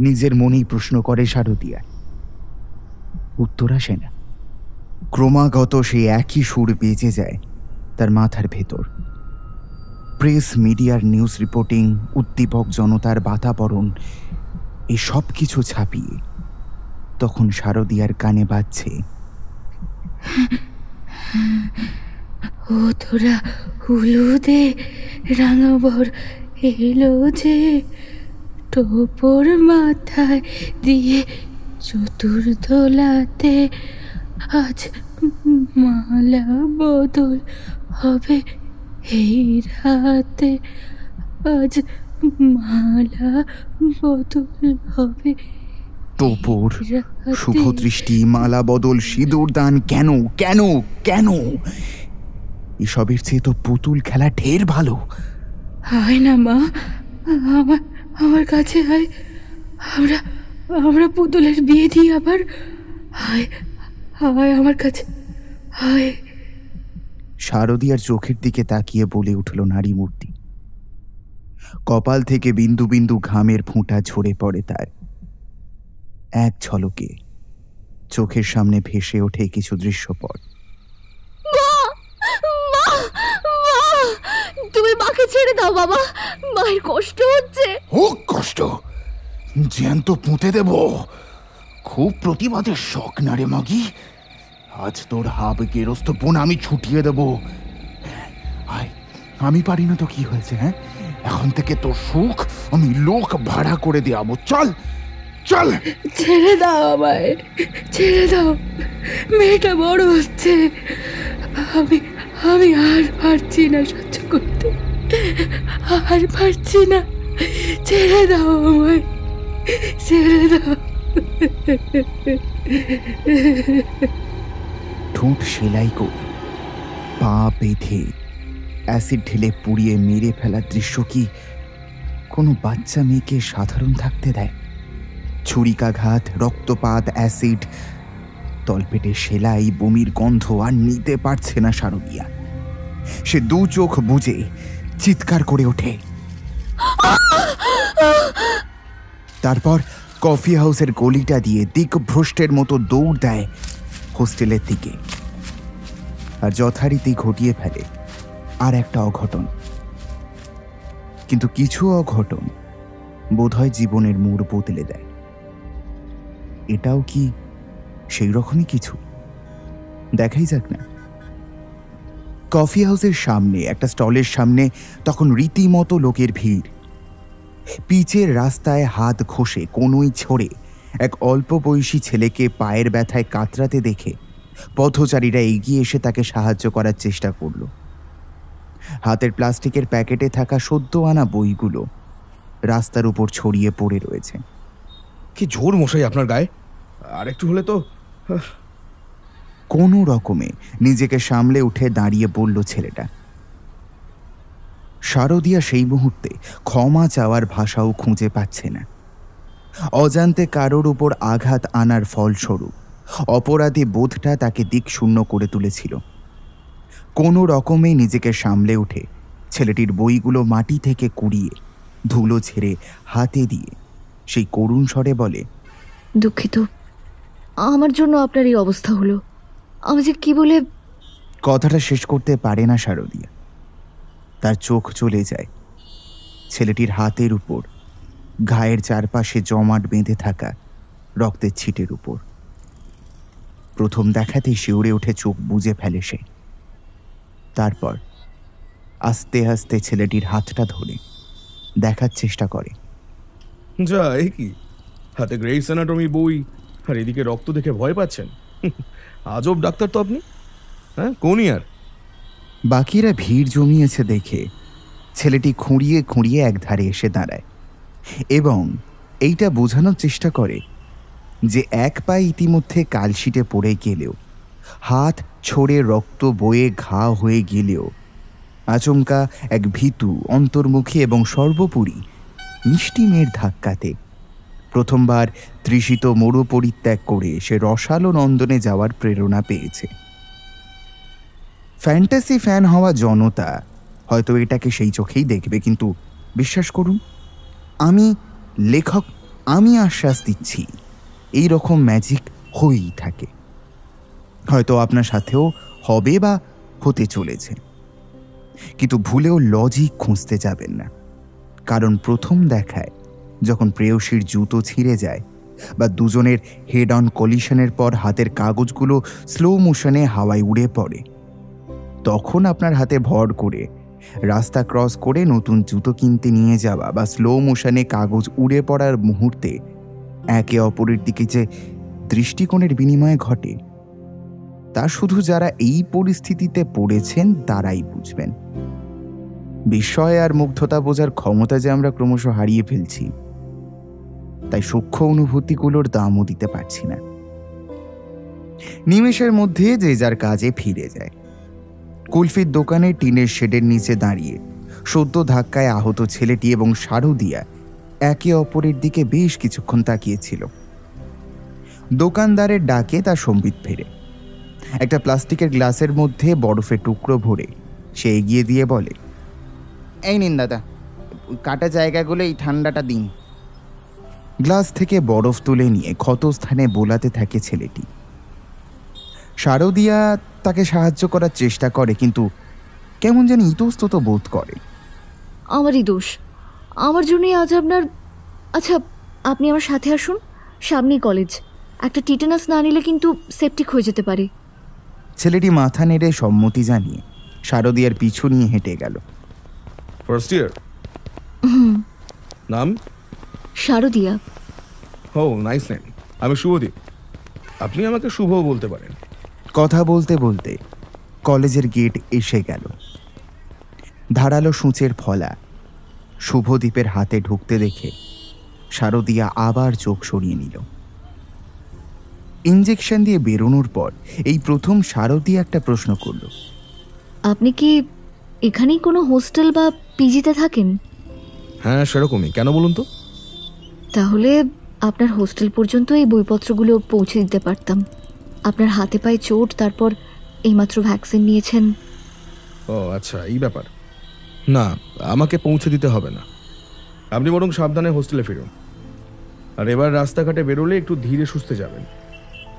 Speaker 1: নিজের মনেই প্রশ্ন করে শারদিয়া। উত্তর আসে না। ক্রমাগত সেই একই সুর বেজে যায় তার মাথার ভেতর। প্রেস, মিডিয়ার নিউজ রিপোর্টিং, উদ্দীপক, জনতার বাতাবরণ, এই সব কিছু ছাপিয়ে তখন শারদিয়ার কানে বাজছে।
Speaker 11: ও তোরা হলুদে রাঙাবর এলো যে টোপর মাথায় দিয়ে চতুর্দোলাতে আজ মালা বদল হবে এই রাতে। আজ মালা বদল হবে
Speaker 1: টোপর শুভ দৃষ্টি মালা বদল সিঁদুর দান কেন কেন কেন? এসবের চেয়ে তো পুতুল খেলা ঢের ভালো।
Speaker 11: হয় না মা। আমার আমার কাছে হয় আমরা আমরা পুতুলের বিয়ে দিই আবার। হায় হায় আমার কাছে হায়।
Speaker 1: শারদিয়ার চোখের দিকে তাকিয়ে বলে উঠল নারী মূর্তি। কপাল থেকে বিন্দু বিন্দু ঘামের ফোঁটা ঝরে পড়ে তার। এক ঝলকে চোখের সামনে ভেসে ওঠে কিছু দৃশ্যপট
Speaker 11: মা মা মা তুমি মাকে ছেড়ে দাও, বাবা। মায়ের কষ্ট হচ্ছে।
Speaker 1: হোক কষ্ট। জ্যান্ত পুঁতে দেব। খুব প্রতিবাদের শখ না রে মাগি। আজ তোর হাব গেরস্ত বোন আমি ছুটিয়ে দেব। আয়, আমি পারি না তো কি হয়েছে হ্যাঁ? এখন থেকে তোর সুখ আমি লোক ভাড়া করে দেওয়াবো চল। চল।
Speaker 11: ছেড়ে দাও আমায়। ছেড়ে দাও। মেয়েটা বড় হচ্ছে। আমি আমি আর পারছি না সহ্য করতে। আর পারছি না। ছেড়ে দাও আমায়। ছেড়ে দাও।
Speaker 1: ঠোঁট সেলাই করে পা বেঁধে অ্যাসিড ঢেলে পুড়িয়ে মেরে ফেলার দৃশ্য কি কোনো বাচ্চা মেয়েকে সাধারণ থাকতে দেয়? ছুরিকাঘাত, রক্তপাত, অ্যাসিড, তলপেটে সেলাই, বমির গন্ধ আর নিতে পারছে না শারদিয়া। সে দু চোখ বুঝে চিৎকার করে ওঠে। তারপর কফি হাউসের গলিটা দিয়ে দিকভ্রষ্টের মতো দৌড় দেয় হোস্টেলের দিকে। আর যথারীতি ঘটিয়ে ফেলে আর একটা অঘটন। কিন্তু কিছু অঘটন বোধহয় জীবনের মোড় বদলে দেয়। এটাও কি সেই রকমই কিছু? দেখাই যাক না। কফি হাউসের সামনে, একটা স্টলের সামনে, তখন রীতিমতো লোকের ভিড়। পিচের রাস্তায় হাত ঘষে, কোনোই ছড়ে। এক অল্প বয়সী ছেলেকে পায়ের ব্যথায় কাতরাতে দেখে পথচারীরা এগিয়ে এসে তাকে সাহায্য করার চেষ্টা করল। হাতের প্লাস্টিকের প্যাকেটে থাকা সদ্য আনা বইগুলো রাস্তার উপর ছড়িয়ে পড়ে রয়েছে।
Speaker 2: কি জোর মশাই আপনার গায়ে? আর একটু হলে তো
Speaker 1: কোনো রকমে নিজেকে সামলে উঠে দাঁড়িয়ে বলল ছেলেটা। শারদিয়া সেই মুহূর্তে ক্ষমা চাওয়ার ভাষাও খুঁজে পাচ্ছে না। অজান্তে কারোর উপর আঘাত আনার ফলস্বরূপ অপরাধী বোধটা তাকে দিক শূন্য করে তুলেছিল। কোনো রকমে নিজেকে সামলে উঠে ছেলেটির বইগুলো মাটি থেকে কুড়িয়ে ধুলো ছেড়ে হাতে দিয়ে সেই করুণ স্বরে বলে
Speaker 11: দুঃখিত। আমার জন্য আপনার এই অবস্থা হলো। আমি যে কি বলে
Speaker 1: কথাটা শেষ করতে পারে না শারদিয়া। তার চোখ চলে যায়। ছেলেটির হাতের উপর ঘায়ের চারপাশে জমাট বেঁধে থাকা রক্তের ছিটের উপর। প্রথম দেখাতেই শিউরে উঠে চোখ বুজে ফেলে সে। তারপর আস্তে আস্তে ছেলেটির হাতটা ধরে দেখার চেষ্টা করে।
Speaker 2: যা এই কি? হাতে গ্রেস অ্যানাটমি বই, আর এদিকে রক্ত দেখে ভয় পাচ্ছেন? আজব ডাক্তার তো আপনি। হ্যাঁ কোন
Speaker 1: বাকিরা ভিড় জমিয়েছে দেখে। ছেলেটি খুঁড়িয়ে খুঁড়িয়ে একধারে এসে দাঁড়ায়। এবং এইটা বোঝানোর চেষ্টা করে যে এক পায়ে ইতিমধ্যে কালশিটে পড়ে গেলেও, হাত ছড়ে রক্ত বয়ে ঘা হয়ে গেলেও, আচমকা এক ভীতু, অন্তর্মুখী এবং সর্বোপরি মিষ্টি মেয়ের ধাক্কাতে। প্রথমবার তৃষিত মরু পরিত্যাগ করে সে রসালো নন্দনে যাওয়ার প্রেরণা পেয়েছে। ফ্যান্টাসি ফ্যান হওয়া জনতা হয়তো এটাকে সেই চোখেই দেখবে, কিন্তু বিশ্বাস করুন, আমি লেখক, আমি আশ্বাস দিচ্ছি, এই রকম ম্যাজিক হয়েই থাকে। হয়তো আপনার সাথেও হবে বা হতে চলেছে। কিন্তু ভুলেও লজিক খুঁজতে যাবেন না। কারণ প্রথম দেখায় যখন প্রেয়সীর জুতো ছিঁড়ে যায় বা দুজনের হেড অন কলিশনের পর হাতের কাগজগুলো স্লো মোশনে হাওয়ায় উড়ে পড়ে। তখন আপনার হাতে ভর করে, রাস্তা ক্রস করে নতুন জুতো কিনতে নিয়ে যাওয়া বা স্লো মোশনে কাগজ উড়ে পড়ার মুহূর্তে একে অপরের দিকে যে দৃষ্টিকোণের বিনিময়ে ঘটে, তা শুধু যারা এই পরিস্থিতিতে পড়েছেন তারাই বুঝবেন। বিস্ময় আর মুগ্ধতা বোঝার ক্ষমতা যে আমরা ক্রমশ হারিয়ে ফেলছি, তাই সূক্ষ্ম অনুভূতিগুলোর দামও দিতে পারছি না। নিমেষের মধ্যে যে যার কাজে ফিরে যায়। কুলফির দোকানে টিনের শেডের নিচে দাঁড়িয়ে, সদ্য ধাক্কায় আহত ছেলেটি এবং শারদিয়া একে অপরের দিকে বেশ কিছুক্ষণ তাকিয়েছিল। দোকানদারের ডাকে তার সম্বিত ফেরে। একটা প্লাস্টিকের গ্লাসের মধ্যে বরফের টুকরো ভরে সে এগিয়ে দিয়ে বলে এই নিন দাদা কাটা জায়গাগুলো এই ঠান্ডাটা দিন। গ্লাস থেকে বরফ তুলে নিয়ে ক্ষতস্থানে বোলাতে থাকে ছেলেটি। শারদিয়া তাকে সাহায্য করার চেষ্টা করে কিন্তু কেমন যেন ইতস্তত বোধ করে।
Speaker 12: আমারই দোষ। আমার জন্যই আজ আপনার আচ্ছা আপনি আমার সাথে আসুন সামনেই কলেজ। একটা টিটেনাস না নিলে কিন্তু সেপটিক হয়ে যেতে পারে।
Speaker 1: ছেলেটি মাথা নেড়ে সম্মতি জানিয়ে শারদিয়ার পিছু নিয়ে হেঁটে গেল।
Speaker 2: ফার্স্ট ইয়ার নাম
Speaker 12: শারদিয়া
Speaker 2: ও নাইস নেম আমি শুভদীপ আপনি আমাকে শুভ বলতে পারেন।
Speaker 1: কথা বলতে বলতে কলেজের গেট এসে গেল। ধারালো সূচের ফলা শুভদীপের হাতে ঢুকতে দেখে শারদিয়া আবার চোখ সরিয়ে নিল। ইঞ্জেকশন দিয়ে বেরোনোর পর এই প্রথম শারদিয়া একটা প্রশ্ন করল।
Speaker 12: আপনি কি এখানেই কোনো হোস্টেল বা পিজিতে থাকেন?
Speaker 2: হ্যাঁ সেরকমই। কেন বলুন তো?
Speaker 12: তাহলে আপনার হোস্টেল পর্যন্ত এই বইপত্রগুলো পৌঁছে দিতে পারতাম। আপনার হাতে পায়ে চোট তারপর এইমাত্র ভ্যাকসিন নিয়েছেন।
Speaker 2: ও আচ্ছা এই ব্যাপার। না আমাকে পৌঁছে দিতে হবে না। আপনি বরং সাবধানে হোস্টেলে ফিরুন। আর এবার রাস্তাঘাটে বেরোলে একটু ধীরে সুস্থে যাবেন।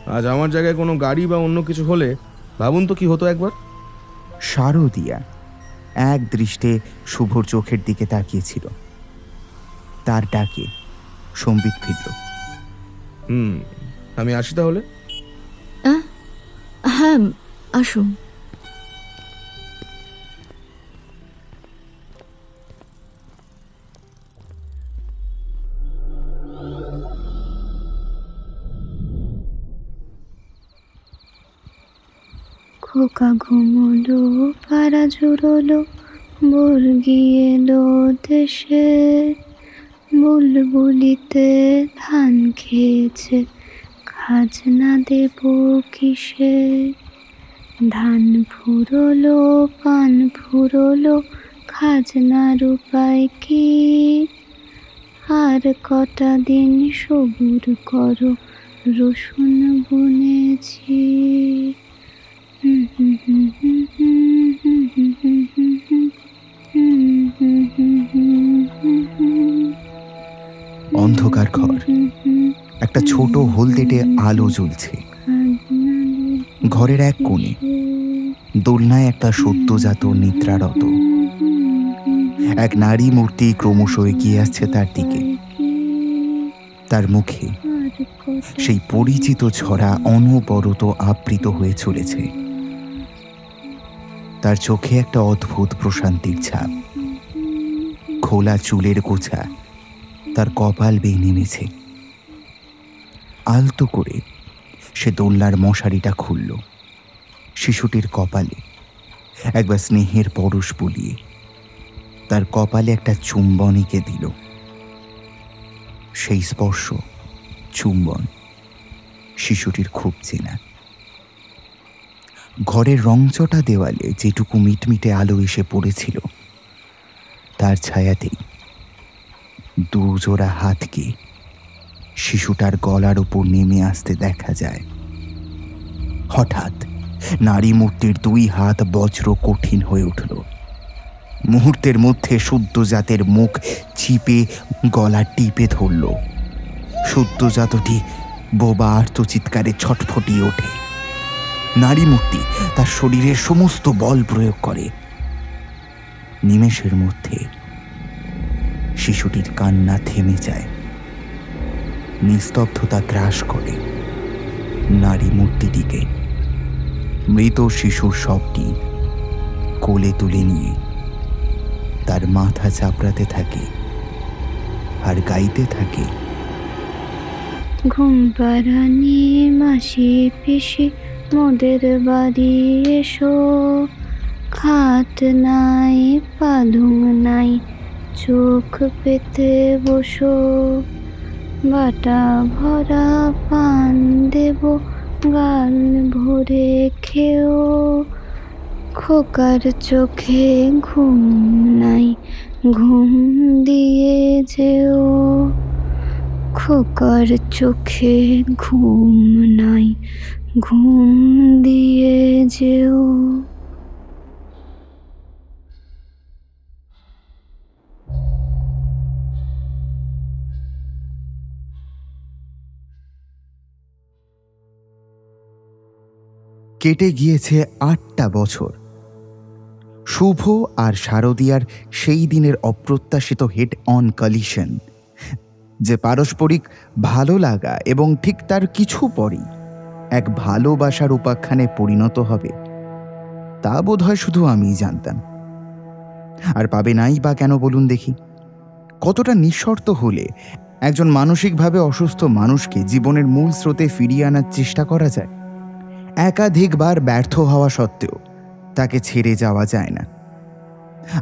Speaker 2: আজ আমার জায়গায় কোনো গাড়ি বা অন্য কিছু হলে ভাবুন তো কি হতো একবার।
Speaker 1: শারদিয়া এক দৃষ্টে শুভর চোখের দিকে তাকিয়েছিল। তার ডাকে সম্বিত ফিরল।
Speaker 2: হুম আমি আসি তাহলে?
Speaker 12: আহ? হ্যাঁ আসুন।
Speaker 10: খোকা ঘুমলো পাড়া জুড়লো মুরগি এলো দেশে। বুলবুলিতে ধান খেয়েছে, খাজনা দেব কিসে? ধান ফুরলো, পান ফুরলো খাজনার উপায় কি? আর কটা দিন সবুর করো, রসুন বুনেছি।
Speaker 1: অন্ধকার ঘর। একটা ছোট হলদেটে আলো জ্বলছে। ঘরের এক কোণে দোলনায় একটা সদ্যজাত নিদ্রারত। এক নারী মূর্তি ক্রমশ এগিয়ে আসছে তার দিকে। তার মুখে সেই পরিচিত ছড়া অনবরত আবৃত হয়ে চলেছে। তার চোখে একটা অদ্ভুত প্রশান্তির ছাপ। খোলা চুলের গোছা তার কপাল বেয়ে নেমেছে। আলতো করে সে দোল্লার মশারিটা খুলল। শিশুটির কপালে একবার স্নেহের পরশ বুলিয়ে তার কপালে একটা চুম্বনীকে দিল। সেই স্পর্শ চুম্বন শিশুটির খুব চেনা। ঘরের রংচটা দেওয়ালে যেটুকু মিটমিটে আলো এসে পড়েছিল, তার ছায়াতেই দুজোড়া হাতকে শিশুটার গলার ওপর নেমে আসতে দেখা যায়। হঠাৎ নারী মূর্তির দুই হাত বজ্র কঠিন হয়ে উঠল। মুহূর্তের মধ্যে শুদ্ধ জাতের মুখ চিপে গলা টিপে ধরল। শুদ্ধজাতটি বোবা আর্তচিৎকারে ছটফটিয়ে ওঠে। নারী মূর্তি তার শরীরের সমস্ত বল প্রয়োগ করে। নিমেষের মধ্যে শিশুটির কান্না থেমে যায়। নিস্তব্ধতা গ্রাস করে নারী মূর্তিটিকে। মৃত শিশুর সবটি কোলে তুলে নিয়ে তার মাথা চাপড়াতে থাকে আর গাইতে থাকে,
Speaker 13: ঘুম পাড়ানি মাসি পিসি মোদের বাড়ি এসো। খাট নাই, পালুং নাই, চোখ পেতে বসো। বাটা ভরা পান দেব, গাল ভরে খেও। খোকার চোখে ঘুম নাই, ঘুম দিয়ে যেও। খোকার চোখে ঘুম নাই ঘুম দিয়ে যেও।
Speaker 1: কেটে গিয়েছে আটটা বছর। শুভ আর শারদিয়ার সেই দিনের অপ্রত্যাশিত হেড অন কলিশন যে পারস্পরিক ভালো লাগা এবং ঠিক তার কিছু পরেই। এক ভালোবাসার উপাখ্যানে পরিণত হবে। তা বোধ হয় শুধু আমিই জানতাম। আর পাবে নাই বা কেন বলুন দেখি। কতটা নিঃশর্ত হলে একজন মানসিকভাবে অসুস্থ মানুষকে জীবনের মূল স্রোতে ফিরিয়ে আনার চেষ্টা করা যায়। একাধিকবার ব্যর্থ হওয়া সত্ত্বেও তাকে ছেড়ে যাওয়া যায় না।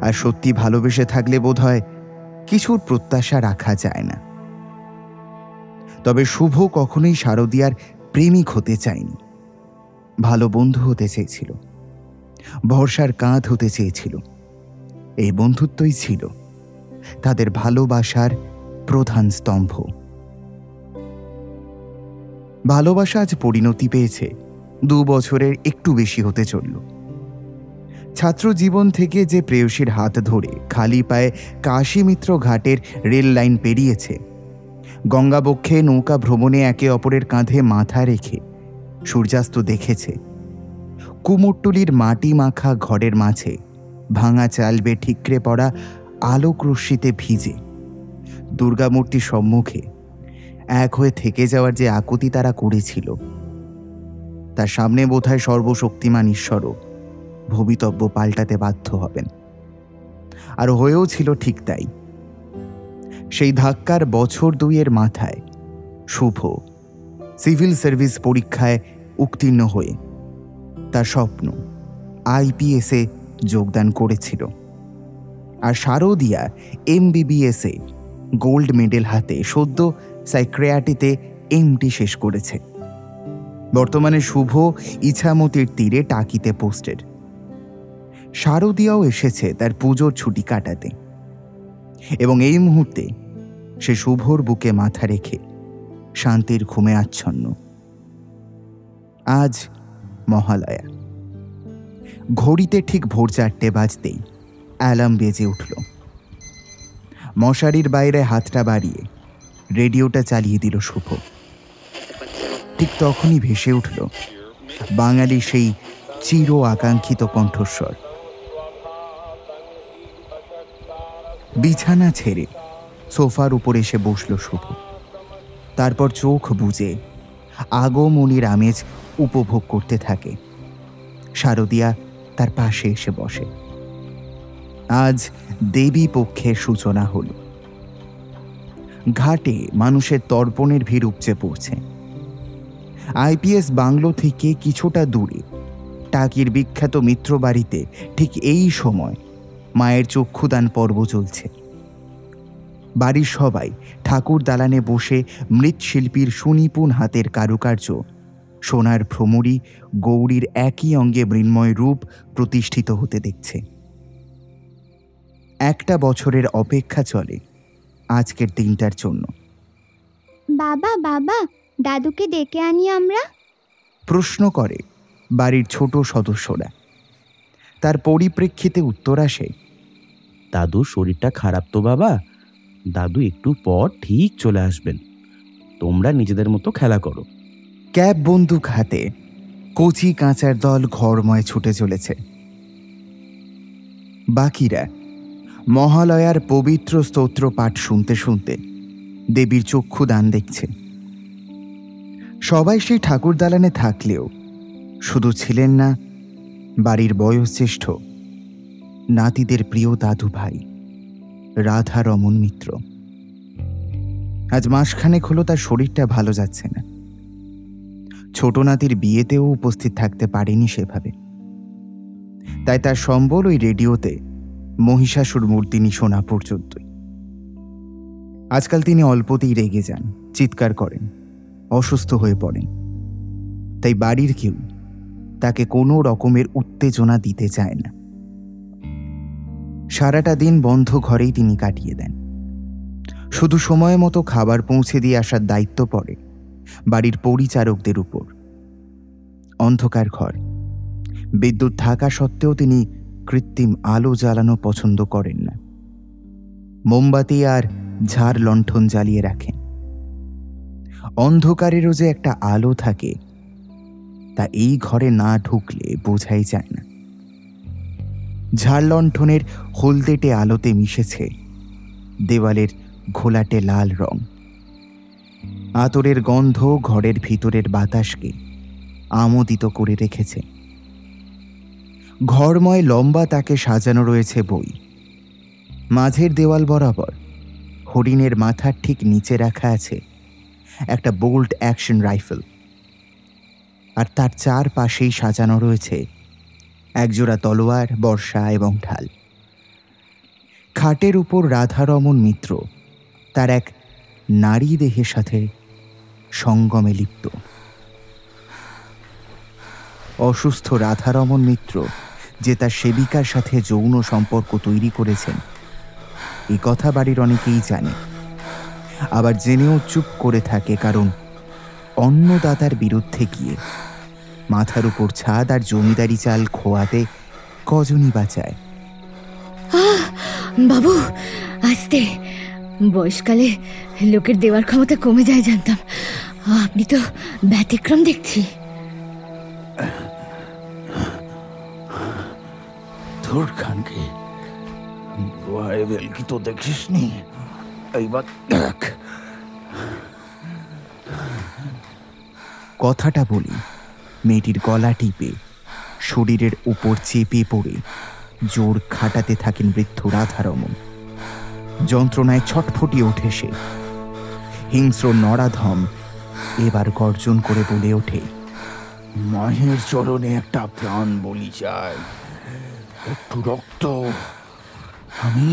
Speaker 1: আর সত্যি ভালোবেসে থাকলে বোধ হয় কিছুর প্রত্যাশা রাখা যায় না। তবে শুভ কখনোই শারদিয়ার প্রেমিক হতে চায়নি। ভালো বন্ধু হতে চেয়েছিল। ভরসার কাঁধ হতে চেয়েছিল। এই বন্ধুত্বই ছিল তাদের ভালোবাসার প্রধান স্তম্ভ। ভালোবাসা আজ পরিণতি পেয়েছে, দু বছরের একটু বেশি হতে চলল। ছাত্র জীবন থেকে যে প্রেয়সীর হাত ধরে খালি পায়ে কাশীমিত্র ঘাটের রেল লাইন পেরিয়েছে গঙ্গাবক্ষে নৌকা ভ্রমণে একে অপরের কাঁধে মাথা রেখে সূর্যাস্ত দেখেছে। কুমোরটুলির মাটি মাখা ঘরের মাঝে ভাঙা চাল বে ঠিকরে পড়া আলোক রশ্মিতে ভিজে। দুর্গামূর্তির সম্মুখে এক হয়ে থেকে যাওয়ার যে আকুতি তারা করেছিল, তার সামনে বোধহয় সর্বশক্তিমান ঈশ্বরও ভবিতব্য পাল্টাতে বাধ্য হবেন। আর হয়েও ছিল ঠিক তাই। সেই ধাক্কার বছর দুইয়ের মাথায়। শুভ সিভিল সার্ভিস পরীক্ষায় উত্তীর্ণ হয়ে তার স্বপ্ন আইপিএসে যোগদান করেছিল। আর শারদিয়া এমবিবিএসে গোল্ড মেডেল হাতে সদ্য সাইক্রিয়াটিতে এমটি শেষ করেছে। বর্তমানে শুভ ইছামতির তীরে টাকিতে পোস্টেড। শারদিয়াও এসেছে তার পুজোর ছুটি কাটাতে। এবং এই মুহূর্তে সে শুভর বুকে মাথা রেখে শান্তির ঘুমে আচ্ছন্ন। আজ মহালয়া। ঘড়িতে ঠিক ভোর চারটে বাজতেই অ্যালার্ম বেজে উঠল। মশারির বাইরে হাতটা বাড়িয়ে রেডিওটা চালিয়ে দিল শুভ। ঠিক তখনই ভেসে উঠল বাঙালি সেই চির আকাঙ্ক্ষিত কণ্ঠস্বর। বিছানা ছেড়ে সোফার উপর এসে বসল শুভ। তারপর চোখ বুজে আগমনির আমেজ উপভোগ করতে থাকে। শারদিয়া তার পাশে এসে বসে। আজ দেবী পক্ষের সূচনা হল। ঘাটে মানুষের তর্পণের ভিড় উপচে পড়ছে। আইপিএস বাংলো থেকে কিছুটা দূরে টাকির বিখ্যাত মিত্র বাড়িতে ঠিক এই সময় মায়ের চক্ষুদান পর্ব চলছে। বাড়ির সবাই ঠাকুর দালানে বসে মৃৎশিল্পীর সুনিপুণ হাতের কারুকার্য সোনার ভ্রমরী গৌরীর একই অঙ্গে মৃন্ময় রূপ প্রতিষ্ঠিত হতে দেখছে। একটা বছরের অপেক্ষা চলে আজকের দিনটার জন্য।
Speaker 10: বাবা বাবা দাদুকে ডেকে আনি আমরা।
Speaker 1: প্রশ্ন করে বাড়ির ছোট সদস্যরা। তার পরিপ্রেক্ষিতে উত্তর আসে
Speaker 14: দাদুর শরীরটা খারাপ তো বাবা। দাদু একটু পর ঠিক চলে আসবেন। তোমরা নিজেদের মতো খেলা করো।
Speaker 1: ক্যাব বন্দুক হাতে। কচি কাঁচার দল ঘরময় ছুটে চলেছে। বাকিরা, মহালয়ার পবিত্র স্তোত্র পাঠ শুনতে শুনতে দেবীর চক্ষু দান দেখছে। সবাই সেই ঠাকুর দালানে থাকলেও শুধু ছিলেন না, বাড়ির বয়োজ্যেষ্ঠ নাতিদের প্রিয় দাদু ভাই রাধা রমন মিত্র। আজ মাসখানেক হলো তার শরীরটা ভালো যাচ্ছে না। ছোট নাতির বিয়েতেও উপস্থিত থাকতে পারেনি সেভাবে। তাই তার সম্বল ওই রেডিওতে মহিষাসুর মূর্তিনি শোনা পর্যন্তই। আজকাল তিনি অল্পতেই রেগে যান, চিৎকার করেন, অসুস্থ হয়ে পড়েন। তাই বাড়ির কেউ তাকে কোনো রকমের উত্তেজনা দিতে চায় না। সারাটা দিন বন্ধ ঘরেই তিনি কাটিয়ে দেন। শুধু সময় মতো খাবার পৌঁছে দিয়ে আসার দায়িত্ব পড়ে বাড়ির পরিচারকদের উপর। অন্ধকার ঘর। বিদ্যুৎ থাকা সত্ত্বেও তিনি কৃত্রিম আলো জ্বালানো পছন্দ করেন না। মোমবাতি আর ঝাড় লণ্ঠন জ্বালিয়ে রাখেন। অন্ধকারেরও যে একটা আলো থাকে, তা এই ঘরে না ঢুকলে বোঝাই যায় না। ঝাড় লণ্ঠনের হলদেটে আলোতে মিশেছে। দেওয়ালের ঘোলাটে লাল রং। আতরের গন্ধ ঘরের ভিতরের বাতাসকে আমোদিত করে রেখেছে। ঘরময় লম্বা তাকে সাজানো রয়েছে বই। মাঝের দেওয়াল বরাবর হরিণের মাথার ঠিক নিচে রাখা আছে একটা বোল্ট অ্যাকশন রাইফেল। আর তার চারপাশেই সাজানো রয়েছে একজোড়া তলোয়ার, বর্ষা এবং ঢাল। খাটের উপর রাধারমন মিত্র, তার এক নারী দেহের সাথে সঙ্গমে লিপ্ত। অসুস্থ রাধারমন মিত্র যে তার সেবিকার সাথে যৌন সম্পর্ক তৈরি করেছেন এই কথা বাড়ির অনেকেই জানে। আবার জেনেও চুপ করে থাকে কারণ অন্নদাতার বিরুদ্ধে গিয়ে মাথার উপর ছাদ আর জমিদারি চাল খোয়াতে কজনই বাঁচায়
Speaker 12: আহ, বাবু আসতে। বয়সকালে লোকের দেওয়ার ক্ষমতা কমে যায় জানতাম। আপনি তো ব্যতিক্রম দেখছি।
Speaker 15: ধুর খানকে কি তো দেখিস নি এইবার দেখ।
Speaker 1: কথাটা বলি। মেয়েটির গলা টিপে, শরীরের উপর চেপে পড়ে, জোর খাটাতে থাকেন বৃদ্ধ রাধারমন। যন্ত্রণায় ছটফটিয়ে ওঠে সে। হিংস্র নরাধম এবার গর্জন করে বলে ওঠে,
Speaker 15: মায়ের চরণে একটা প্রাণ বলি চাই একটু রক্ত। আমি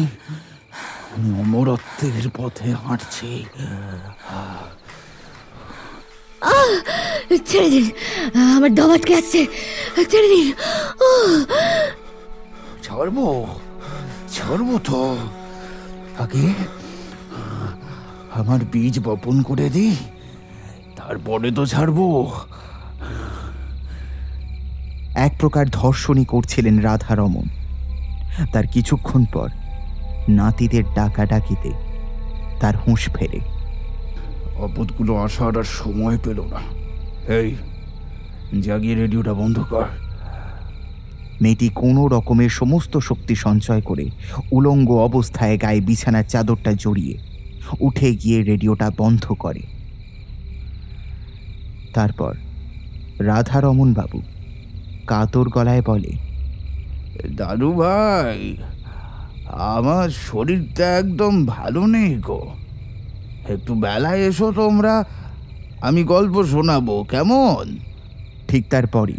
Speaker 15: আমি অমরত্বের পথে হাঁটছি।
Speaker 12: ছেড়ে দিন। আমার দমাটকে আসছে। ছেড়ে দিন।
Speaker 15: ছাড়বো ছাড়বো তো। আগে আমার বীজ বপন করে দি তারপরে তো ছাড়বো
Speaker 1: এক প্রকার ধর্ষণই করছিলেন রাধারমন। তার কিছুক্ষণ পর নাতিদের ডাকাডাকিতে তার হুঁশ ফেরে।
Speaker 15: অপদগুলো আসার আর সময় পেল না। এই জাগিয়ে রেডিওটা বন্ধ কর।
Speaker 1: মেয়েটি কোনো রকমের সমস্ত শক্তি সঞ্চয় করে উলঙ্গ অবস্থায় গায়ে বিছানার চাদরটা জড়িয়ে উঠে গিয়ে রেডিওটা বন্ধ করে। তারপর রাধারমন বাবু কাতর গলায় বলে
Speaker 15: দাদু ভাই আমার শরীরটা একদম ভালো নেই গো। একটু বেলায় এসো তোমরা। আমি গল্প শোনাবো কেমন?
Speaker 1: ঠিক তারপরই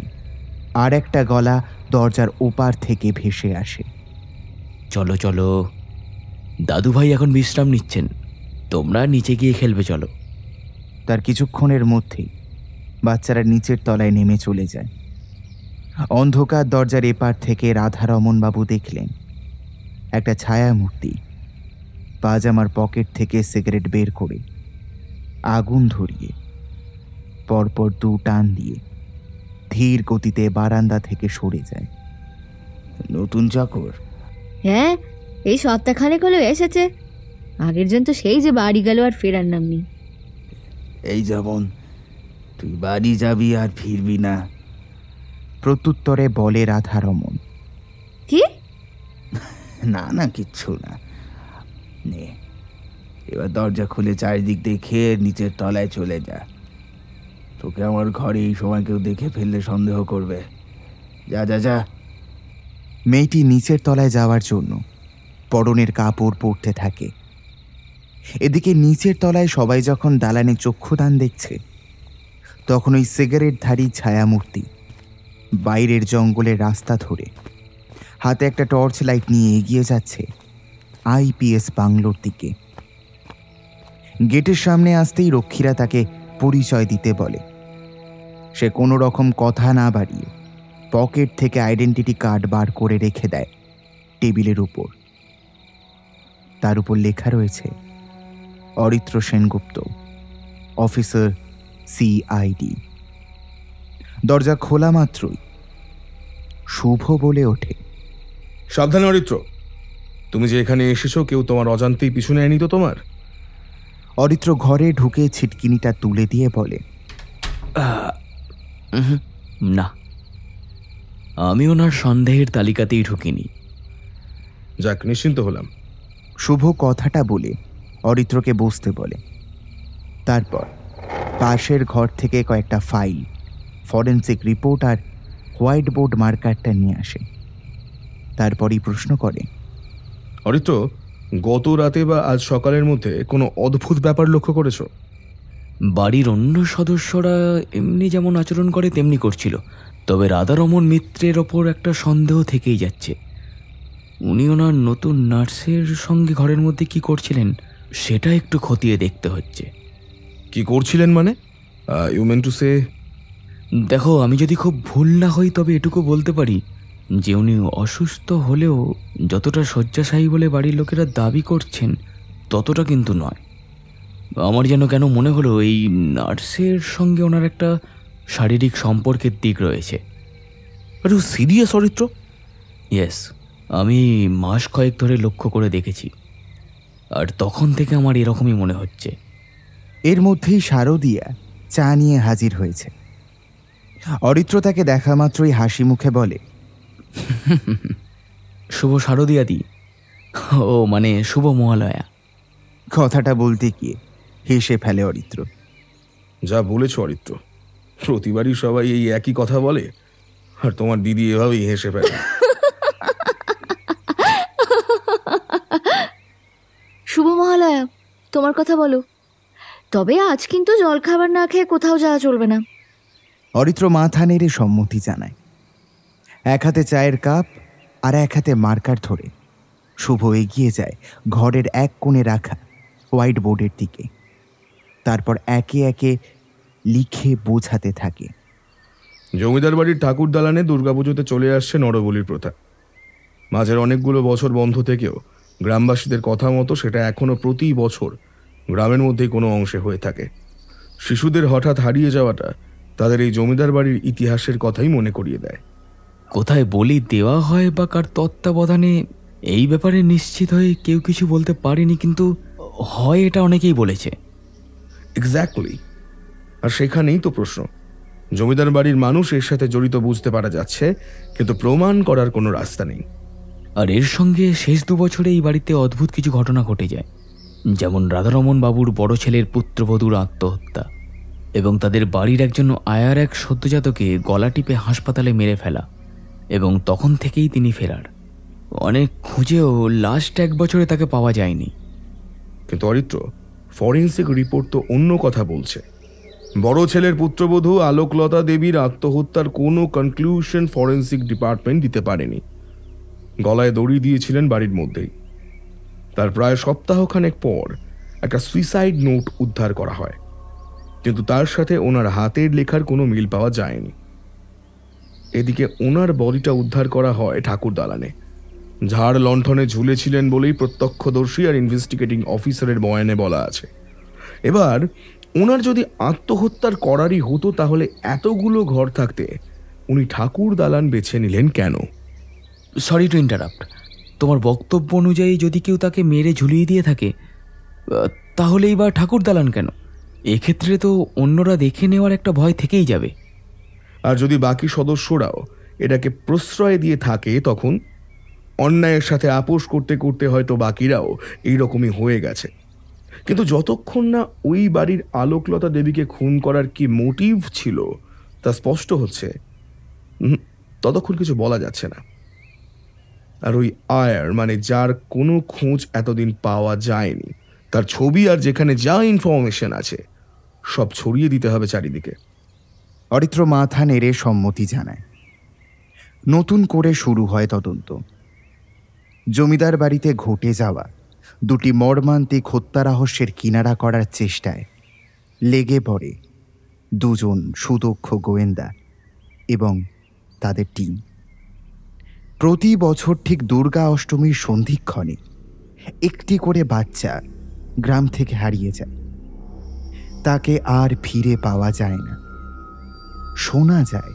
Speaker 1: আর একটা গলা দরজার ওপার থেকে ভেসে আসে।
Speaker 9: চলো চলো। দাদু ভাই এখন বিশ্রাম নিচ্ছেন। তোমরা নিচে গিয়ে খেলবে চলো।
Speaker 1: তার কিছুক্ষণের মধ্যেই বাচ্চারা নিচের তলায় নেমে চলে যায়। অন্ধকার দরজার এপার থেকে রাধারমন বাবু দেখলেন একটা ছায়া মূর্তি পাজামার পকেট থেকে সিগারেট বের করে আগুন ধরিয়ে পরপর দু টান দিয়ে ধীর গতিতে বারান্দা থেকে সরে যায়।
Speaker 15: নতুন চাকর?
Speaker 12: হ্যাঁ এই সপ্তাহখানেক হলো এসেছে। আগের জন তো সেই যে বাড়ি গেল আর ফেরার নাম নেই।
Speaker 15: এই যেমন তুই বাড়ি যাবি আর ফিরবি না।
Speaker 1: প্রত্যুত্তরে বলে রাধারমন।
Speaker 12: কি?
Speaker 15: না না কিচ্ছু না। নে। এবার দরজা খুলে চারিদিক দেখে নিচের তলায় চলে যা। তোকে আমার ঘরে এই সময় কেউ দেখে ফেললে সন্দেহ করবে। যা যা যা।
Speaker 1: মেয়েটি নিচের তলায় যাওয়ার জন্য পরনের কাপড় পরতে থাকে। এদিকে নিচের তলায় সবাই যখন দালানে চক্ষুদান দেখছে, তখন ওই সিগারেটধারী ছায়ামূর্তি বাইরের জঙ্গলের রাস্তা ধরে হাতে একটা টর্চ লাইট নিয়ে এগিয়ে যাচ্ছে। আইপিএস বাংলোর দিকে। গেটের সামনে আসতেই রক্ষীরা তাকে পরিচয় দিতে বলে। সে কোনো রকম কথা না বাড়িয়ে পকেট থেকে আইডেন্টিটি কার্ড বার করে রেখে দেয় টেবিলের উপর। তার উপর লেখা রয়েছে, অরিত্র সেনগুপ্ত, অফিসার সিআইডি। দরজা খোলা মাত্রই। শুভ বলে ওঠে।
Speaker 2: সাবধান অরিত্র। তুমি যে এখানে এসেছ কেউ তোমার অজান্তেই পিছু নেয়নি তো তোমার?
Speaker 1: অরিত্র ঘরে ঢুকে ছিটকিনিটা তুলে দিয়ে বলে
Speaker 9: না। আমি ওনার সন্দেহের তালিকাতেই ঢুকিনি।
Speaker 2: যাক নিশ্চিন্ত হলাম।
Speaker 1: শুভ কথাটা বলে অরিত্রকে বসতে বলে। তারপর পাশের ঘর থেকে কয়েকটা ফাইল ফরেন্সিক রিপোর্ট আর হোয়াইট বোর্ড মার্কারটা নিয়ে আসে। তারপরই প্রশ্ন করে
Speaker 2: অরিত্র গত রাতে বা আজ সকালের মধ্যে কোনো অদ্ভুত ব্যাপার লক্ষ্য করেছ?
Speaker 9: বাড়ির অন্য সদস্যরা এমনি যেমন আচরণ করে তেমনি করছিল। তবে রাধারমন মিত্রের ওপর একটা সন্দেহ থেকেই যাচ্ছে। উনি ওনার নতুন নার্সের সঙ্গে ঘরের মধ্যে কি করছিলেন সেটা একটু খতিয়ে দেখতে হচ্ছে।
Speaker 2: কি করছিলেন মানে? ইউ মেন টু সে
Speaker 9: দেখো আমি যদি খুব ভুল না হই তবে এটুকু বলতে পারি যে উনি অসুস্থ হলেও যতটা শয্যাশায়ী বলে বাড়ির লোকেরা দাবি করছেন, ততটা কিন্তু নয়। আমার যেন কেন মনে হলো এই নার্সের সঙ্গে ওনার একটা শারীরিক সম্পর্কের দিক রয়েছে।
Speaker 2: আরে, সিরিয়াস অরিত্র?
Speaker 9: ইয়েস আমি মাস কয়েক ধরে লক্ষ্য করে দেখেছি। আর তখন থেকে আমার এরকমই মনে হচ্ছে।
Speaker 1: এর মধ্যেই শারদিয়া চা নিয়ে হাজির হয়েছে। অরিত্র তাকে দেখা মাত্রই হাসি মুখে বলে
Speaker 9: শুভ শারদিয়াদি ও মানে শুভ মহালয়া।
Speaker 1: কথাটা বলতে গিয়ে হেসে ফেলে অরিত্র।
Speaker 2: যা বলেছ অরিত্র প্রতিবারই সবাই এই একই কথা বলে আর তোমার দিদি এভাবেই হেসে ফেলে।
Speaker 12: শুভ মহালয়া তোমার কথা বলো। তবে আজ কিন্তু জলখাবার না খেয়ে কোথাও যাওয়া চলবে না।
Speaker 1: অরিত্র মাথা নেড়ে সম্মতি জানায়। এক হাতে চায়ের কাপ আর এক হাতে মার্কার ধরে। শুভ এগিয়ে যায় ঘরের এক কোণে রাখা হোয়াইট বোর্ডের দিকে। তারপর একে একে লিখে বোঝাতে থাকে।
Speaker 2: জমিদার বাড়ির ঠাকুর দালানে দুর্গাপুজোতে চলে আসছে নরবলির প্রথা। মাঝের অনেকগুলো বছর বন্ধ থেকেও গ্রামবাসীদের কথা মতো সেটা এখনও প্রতি বছর গ্রামের মধ্যেই কোনো অংশে হয়ে থাকে। শিশুদের হঠাৎ হারিয়ে যাওয়াটা তাদের এই জমিদার বাড়ির ইতিহাসের কথাই মনে করিয়ে দেয়।
Speaker 9: কোথায় বলি দেওয়া হয় বা কার তত্ত্বাবধানে এই ব্যাপারে নিশ্চিত হয়ে কেউ কিছু বলতে পারেনি কিন্তু হয় এটা অনেকেই বলেছে।
Speaker 2: এক্স্যাক্টলি আর সেখানেই তো প্রশ্ন। জমিদার বাড়ির মানুষ এর সাথে জড়িত বুঝতে পারা যাচ্ছে কিন্তু প্রমাণ করার কোনো রাস্তা নেই।
Speaker 9: আর এর সঙ্গে শেষ দু বছরে এই বাড়িতে অদ্ভুত কিছু ঘটনা ঘটে যায়। যেমন রাধারমন বাবুর বড় ছেলের পুত্রবধূর আত্মহত্যা এবং তাদের বাড়ির একজন আয়ার এক সদ্যজাতকে গলা টিপে হাসপাতালে মেরে ফেলা। এবং তখন থেকেই তিনি ফেরার। অনেক খুঁজেও লাস্ট এক বছরে তাকে পাওয়া যায়নি।
Speaker 2: কিন্তু অরিত্র ফরেন্সিক রিপোর্ট তো অন্য কথা বলছে। বড় ছেলের পুত্রবধূ আলোকলতা দেবীর আত্মহত্যার কোনো কনক্লুশন ফরেন্সিক ডিপার্টমেন্ট দিতে পারেনি। গলায় দড়ি দিয়েছিলেন বাড়ির মধ্যেই। তার প্রায় সপ্তাহখানেক পর একটা সুইসাইড নোট উদ্ধার করা হয়। কিন্তু তার সাথে ওনার হাতের লেখার কোনো মিল পাওয়া যায়নি। এদিকে ওনার বডিটা উদ্ধার করা হয় ঠাকুর দালানে। ঝাড় লণ্ঠনে ঝুলেছিলেন বলেই প্রত্যক্ষদর্শী আর ইনভেস্টিগেটিং অফিসারের বয়ানে বলা আছে। এবার ওনার যদি আত্মহত্যার করারই হতো তাহলে এতগুলো ঘর থাকতে উনি ঠাকুর দালান বেছে নিলেন কেন?
Speaker 9: সরি টু ইন্টারাপ্ট তোমার বক্তব্য অনুযায়ী যদি কেউ তাকে মেরে ঝুলিয়ে দিয়ে থাকে তাহলে এইবার ঠাকুর দালান কেন? এক্ষেত্রে তো অন্যরা দেখে নেওয়ার একটা ভয় থেকেই যাবে।
Speaker 2: আর যদি বাকি সদস্যরাও এটাকে প্রশ্রয় দিয়ে থাকে, তখন অন্যায়ের সাথে আপোষ করতে করতে হয়তো বাকিরাও এইরকমই হয়ে গেছে। কিন্তু যতক্ষণ না ওই বাড়ির আলোকলতা দেবীকে খুন করার কি মোটিভ ছিল, তা স্পষ্ট হচ্ছে। ততক্ষণ কিছু বলা যাচ্ছে না। আর ওই আয়ার মানে যার কোনো খোঁজ এতদিন পাওয়া যায়নি, তার ছবি আর যেখানে যা ইনফরমেশন আছে, সব ছড়িয়ে দিতে হবে চারিদিকে।
Speaker 1: অরিত্র মাথা নেড়ে সম্মতি জানায়। নতুন করে শুরু হয় তদন্ত। জমিদার বাড়িতে ঘটে যাওয়া দুটি মর্মান্তিক হত্যা রহস্যের কিনারা করার চেষ্টায় লেগে পড়ে দুজন সুদক্ষ গোয়েন্দা এবং তাদের টিম। প্রতি বছর ঠিক দুর্গা অষ্টমীর সন্ধিক্ষণে একটি করে বাচ্চা গ্রাম থেকে হারিয়ে যায়। তাকে আর ফিরে পাওয়া যায় না। শোনা যায়,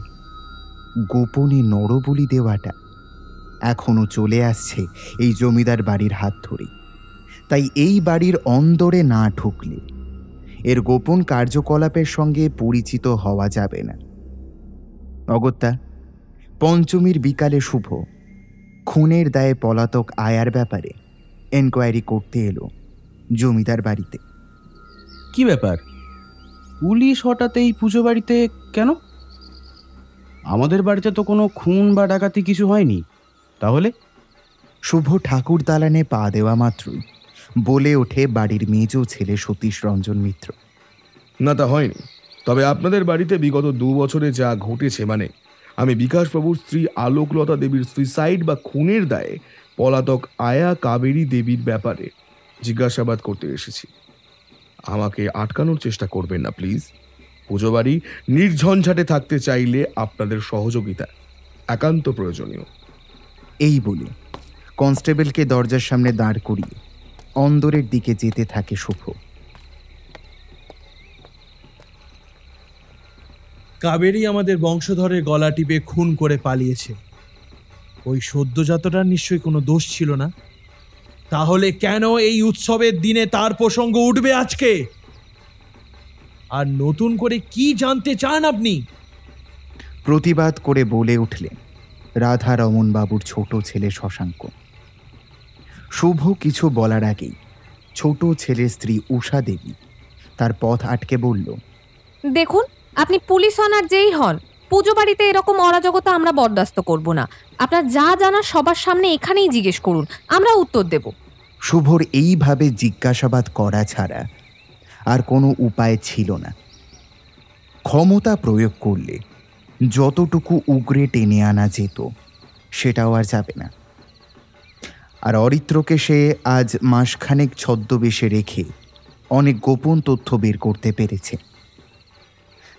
Speaker 1: গোপনে নরবলি দেওয়াটা এখনও চলে আসছে এই জমিদার বাড়ির হাত ধরে। তাই এই বাড়ির অন্দরে না ঢুকলে এর গোপন কার্যকলাপের সঙ্গে পরিচিত হওয়া যাবে না। অগত্যা, পঞ্চমীর বিকালে শুভ। খুনের দায়ে পলাতক আয়ার ব্যাপারে এনকোয়ারি করতে এলো জমিদার বাড়িতে।
Speaker 14: কি ব্যাপার? পুলিশ হঠাৎ এই পুজো বাড়িতে কেন? আমাদের বাড়িতে তো কোনো খুন বা ডাকাতি কিছু হয়নি। তাহলে?
Speaker 1: শুভ ঠাকুর দালানে পা দেওয়া মাত্রই বলে ওঠে বাড়ির মেজ ছেলে সতীশ রঞ্জন মিত্র।
Speaker 2: না তা হয়নি। তবে আপনাদের বাড়িতে বিগত দু বছরে যা ঘটেছে মানে আমি বিকাশবাবুর স্ত্রী আলোকলতা দেবীর সুইসাইড বা খুনের দায়ে পলাতক আয়া কাবেরী দেবীর ব্যাপারে জিজ্ঞাসাবাদ করতে এসেছি। আমাকে আটকানোর চেষ্টা করবেন না প্লিজ পুজো বাড়ি নির্ঝঞ্ঝাটে থাকতে চাইলে আপনাদের সহযোগিতা একান্ত প্রয়োজনীয়।
Speaker 1: এই বলে কনস্টেবলকে দরজার সামনে দাঁড় করিয়ে অন্দরের দিকে যেতে থাকে শুভ
Speaker 16: কাবেরী আমাদের বংশধরের গলা টিপে খুন করে পালিয়েছে। ওই সদ্যজাতটার নিশ্চয়ই কোনো দোষ ছিল না। তাহলে কেন এই উৎসবের দিনে তার প্রসঙ্গ উঠবে আজকে? আর নতুন করে কি জানতে চান আপনি?
Speaker 1: প্রতিবাদ করে বলে উঠলেন রাধা রমন বাবুর ছোট ছেলে শশাঙ্ক। শুভ কিছু বলার আগেই ছোট ছেলের স্ত্রী উষা দেবী তার পথ আটকে বলল
Speaker 17: দেখুন আপনি পুলিশ হন আর যেই হন পুজো বাড়িতে এরকম অরাজকতা আমরা বরদাস্ত করব না। আপনার যা জানা সবার সামনে এখানেই জিজ্ঞেস করুন আমরা উত্তর দেব।
Speaker 1: শুভর এইভাবে জিজ্ঞাসাবাদ করা ছাড়া আর কোনো উপায় ছিল না। ক্ষমতা প্রয়োগ করলে যতটুকু উগরে টেনে আনা যেত সেটাও আর যাবে না। আর অরিত্রকে সে আজ মাসখানেক ছদ্মবেশে রেখে অনেক গোপন তথ্য বের করতে পেরেছে।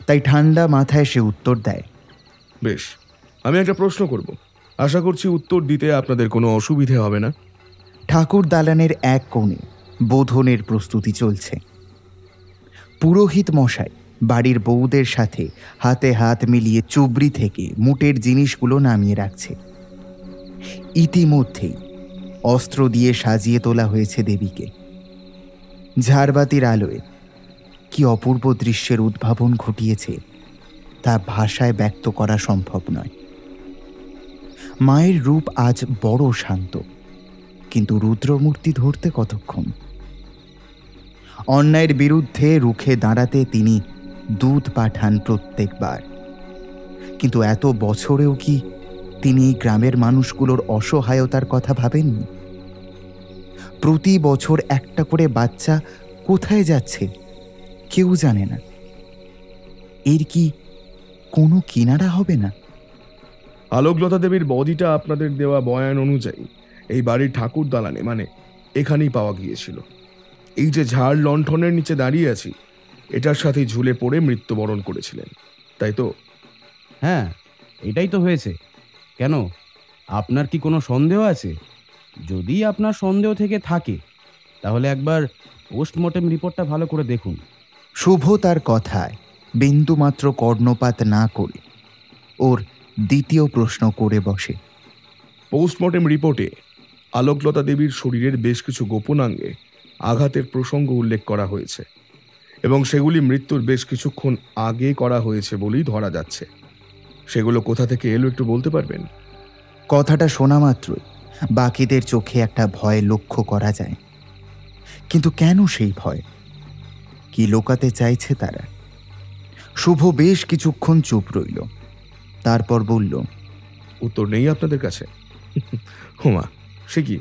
Speaker 1: তাই ঠান্ডা মাথায় সে উত্তর দেয়
Speaker 2: বেশ আমি একটা প্রশ্ন করব। আশা করছি উত্তর দিতে আপনাদের কোনো অসুবিধে হবে না?
Speaker 1: ঠাকুর দালানের এক কোণে বোধনের প্রস্তুতি চলছে। পুরোহিত মশাই, বাড়ির বউদের সাথে হাতে হাত মিলিয়ে চুবড়ি থেকে মুটের জিনিসগুলো নামিয়ে রাখছে। ইতিমধ্যেই অস্ত্র দিয়ে সাজিয়ে তোলা হয়েছে দেবীকে। ঝাড়বাতির আলোয় কি অপূর্ব দৃশ্যের উদ্ভাবন ঘটিয়েছে তা ভাষায় ব্যক্ত করা সম্ভব নয়। মায়ের রূপ আজ বড় শান্ত, কিন্তু রুদ্রমূর্তি ধরতে কতক্ষণ? অন্যায়ের বিরুদ্ধে রুখে দাঁড়াতে তিনি দুধ পাঠান প্রত্যেকবার। কিন্তু এত বছরেও কি তিনি গ্রামের মানুষগুলোর অসহায়তার কথা ভাবেননি? প্রতি বছর একটা করে বাচ্চা কোথায় যাচ্ছে কেউ জানে না। এর কি কোনো কিনারা হবে না?
Speaker 2: আলোকলতা দেবীর বডিটা আপনাদের দেওয়া বয়ান অনুযায়ী এই বাড়ির ঠাকুর দালানে মানে এখানেই পাওয়া গিয়েছিল। এই যে ঝাড় লণ্ঠনের নিচে দাঁড়িয়ে আছি এটার সাথে ঝুলে পড়ে মৃত্যুবরণ করেছিলেন তাই তো?
Speaker 14: হ্যাঁ এটাই তো হয়েছে। কেন আপনার কি কোনো সন্দেহ আছে? যদি আপনার সন্দেহ থেকে থাকে তাহলে একবার পোস্টমর্টেম রিপোর্টটা ভালো করে দেখুন।
Speaker 1: শুভ তার কথায় বিন্দুমাত্র কর্ণপাত না করে ওর দ্বিতীয় প্রশ্ন করে বসে।
Speaker 2: পোস্টমর্টেম রিপোর্টে আলোকলতা দেবীর শরীরের বেশ কিছু গোপনাঙ্গে আঘাতের প্রসঙ্গ উল্লেখ করা হয়েছে এবং সেগুলি মৃত্যুর বেশ কিছুক্ষণ আগে করা হয়েছে বলেই ধরা যাচ্ছে। সেগুলো কোথা থেকে এলো একটু বলতে পারবেন?
Speaker 1: কথাটা শোনা মাত্রই বাকিদের চোখে একটা ভয় লক্ষ্য করা যায়। কিন্তু কেন সেই ভয়? কি লোকাতে চাইছে তারা? শুভ বেশ কিছুক্ষণ চুপ রইল তারপর বলল
Speaker 2: উত্তর নেই আপনাদের কাছে? হুমা সে কি?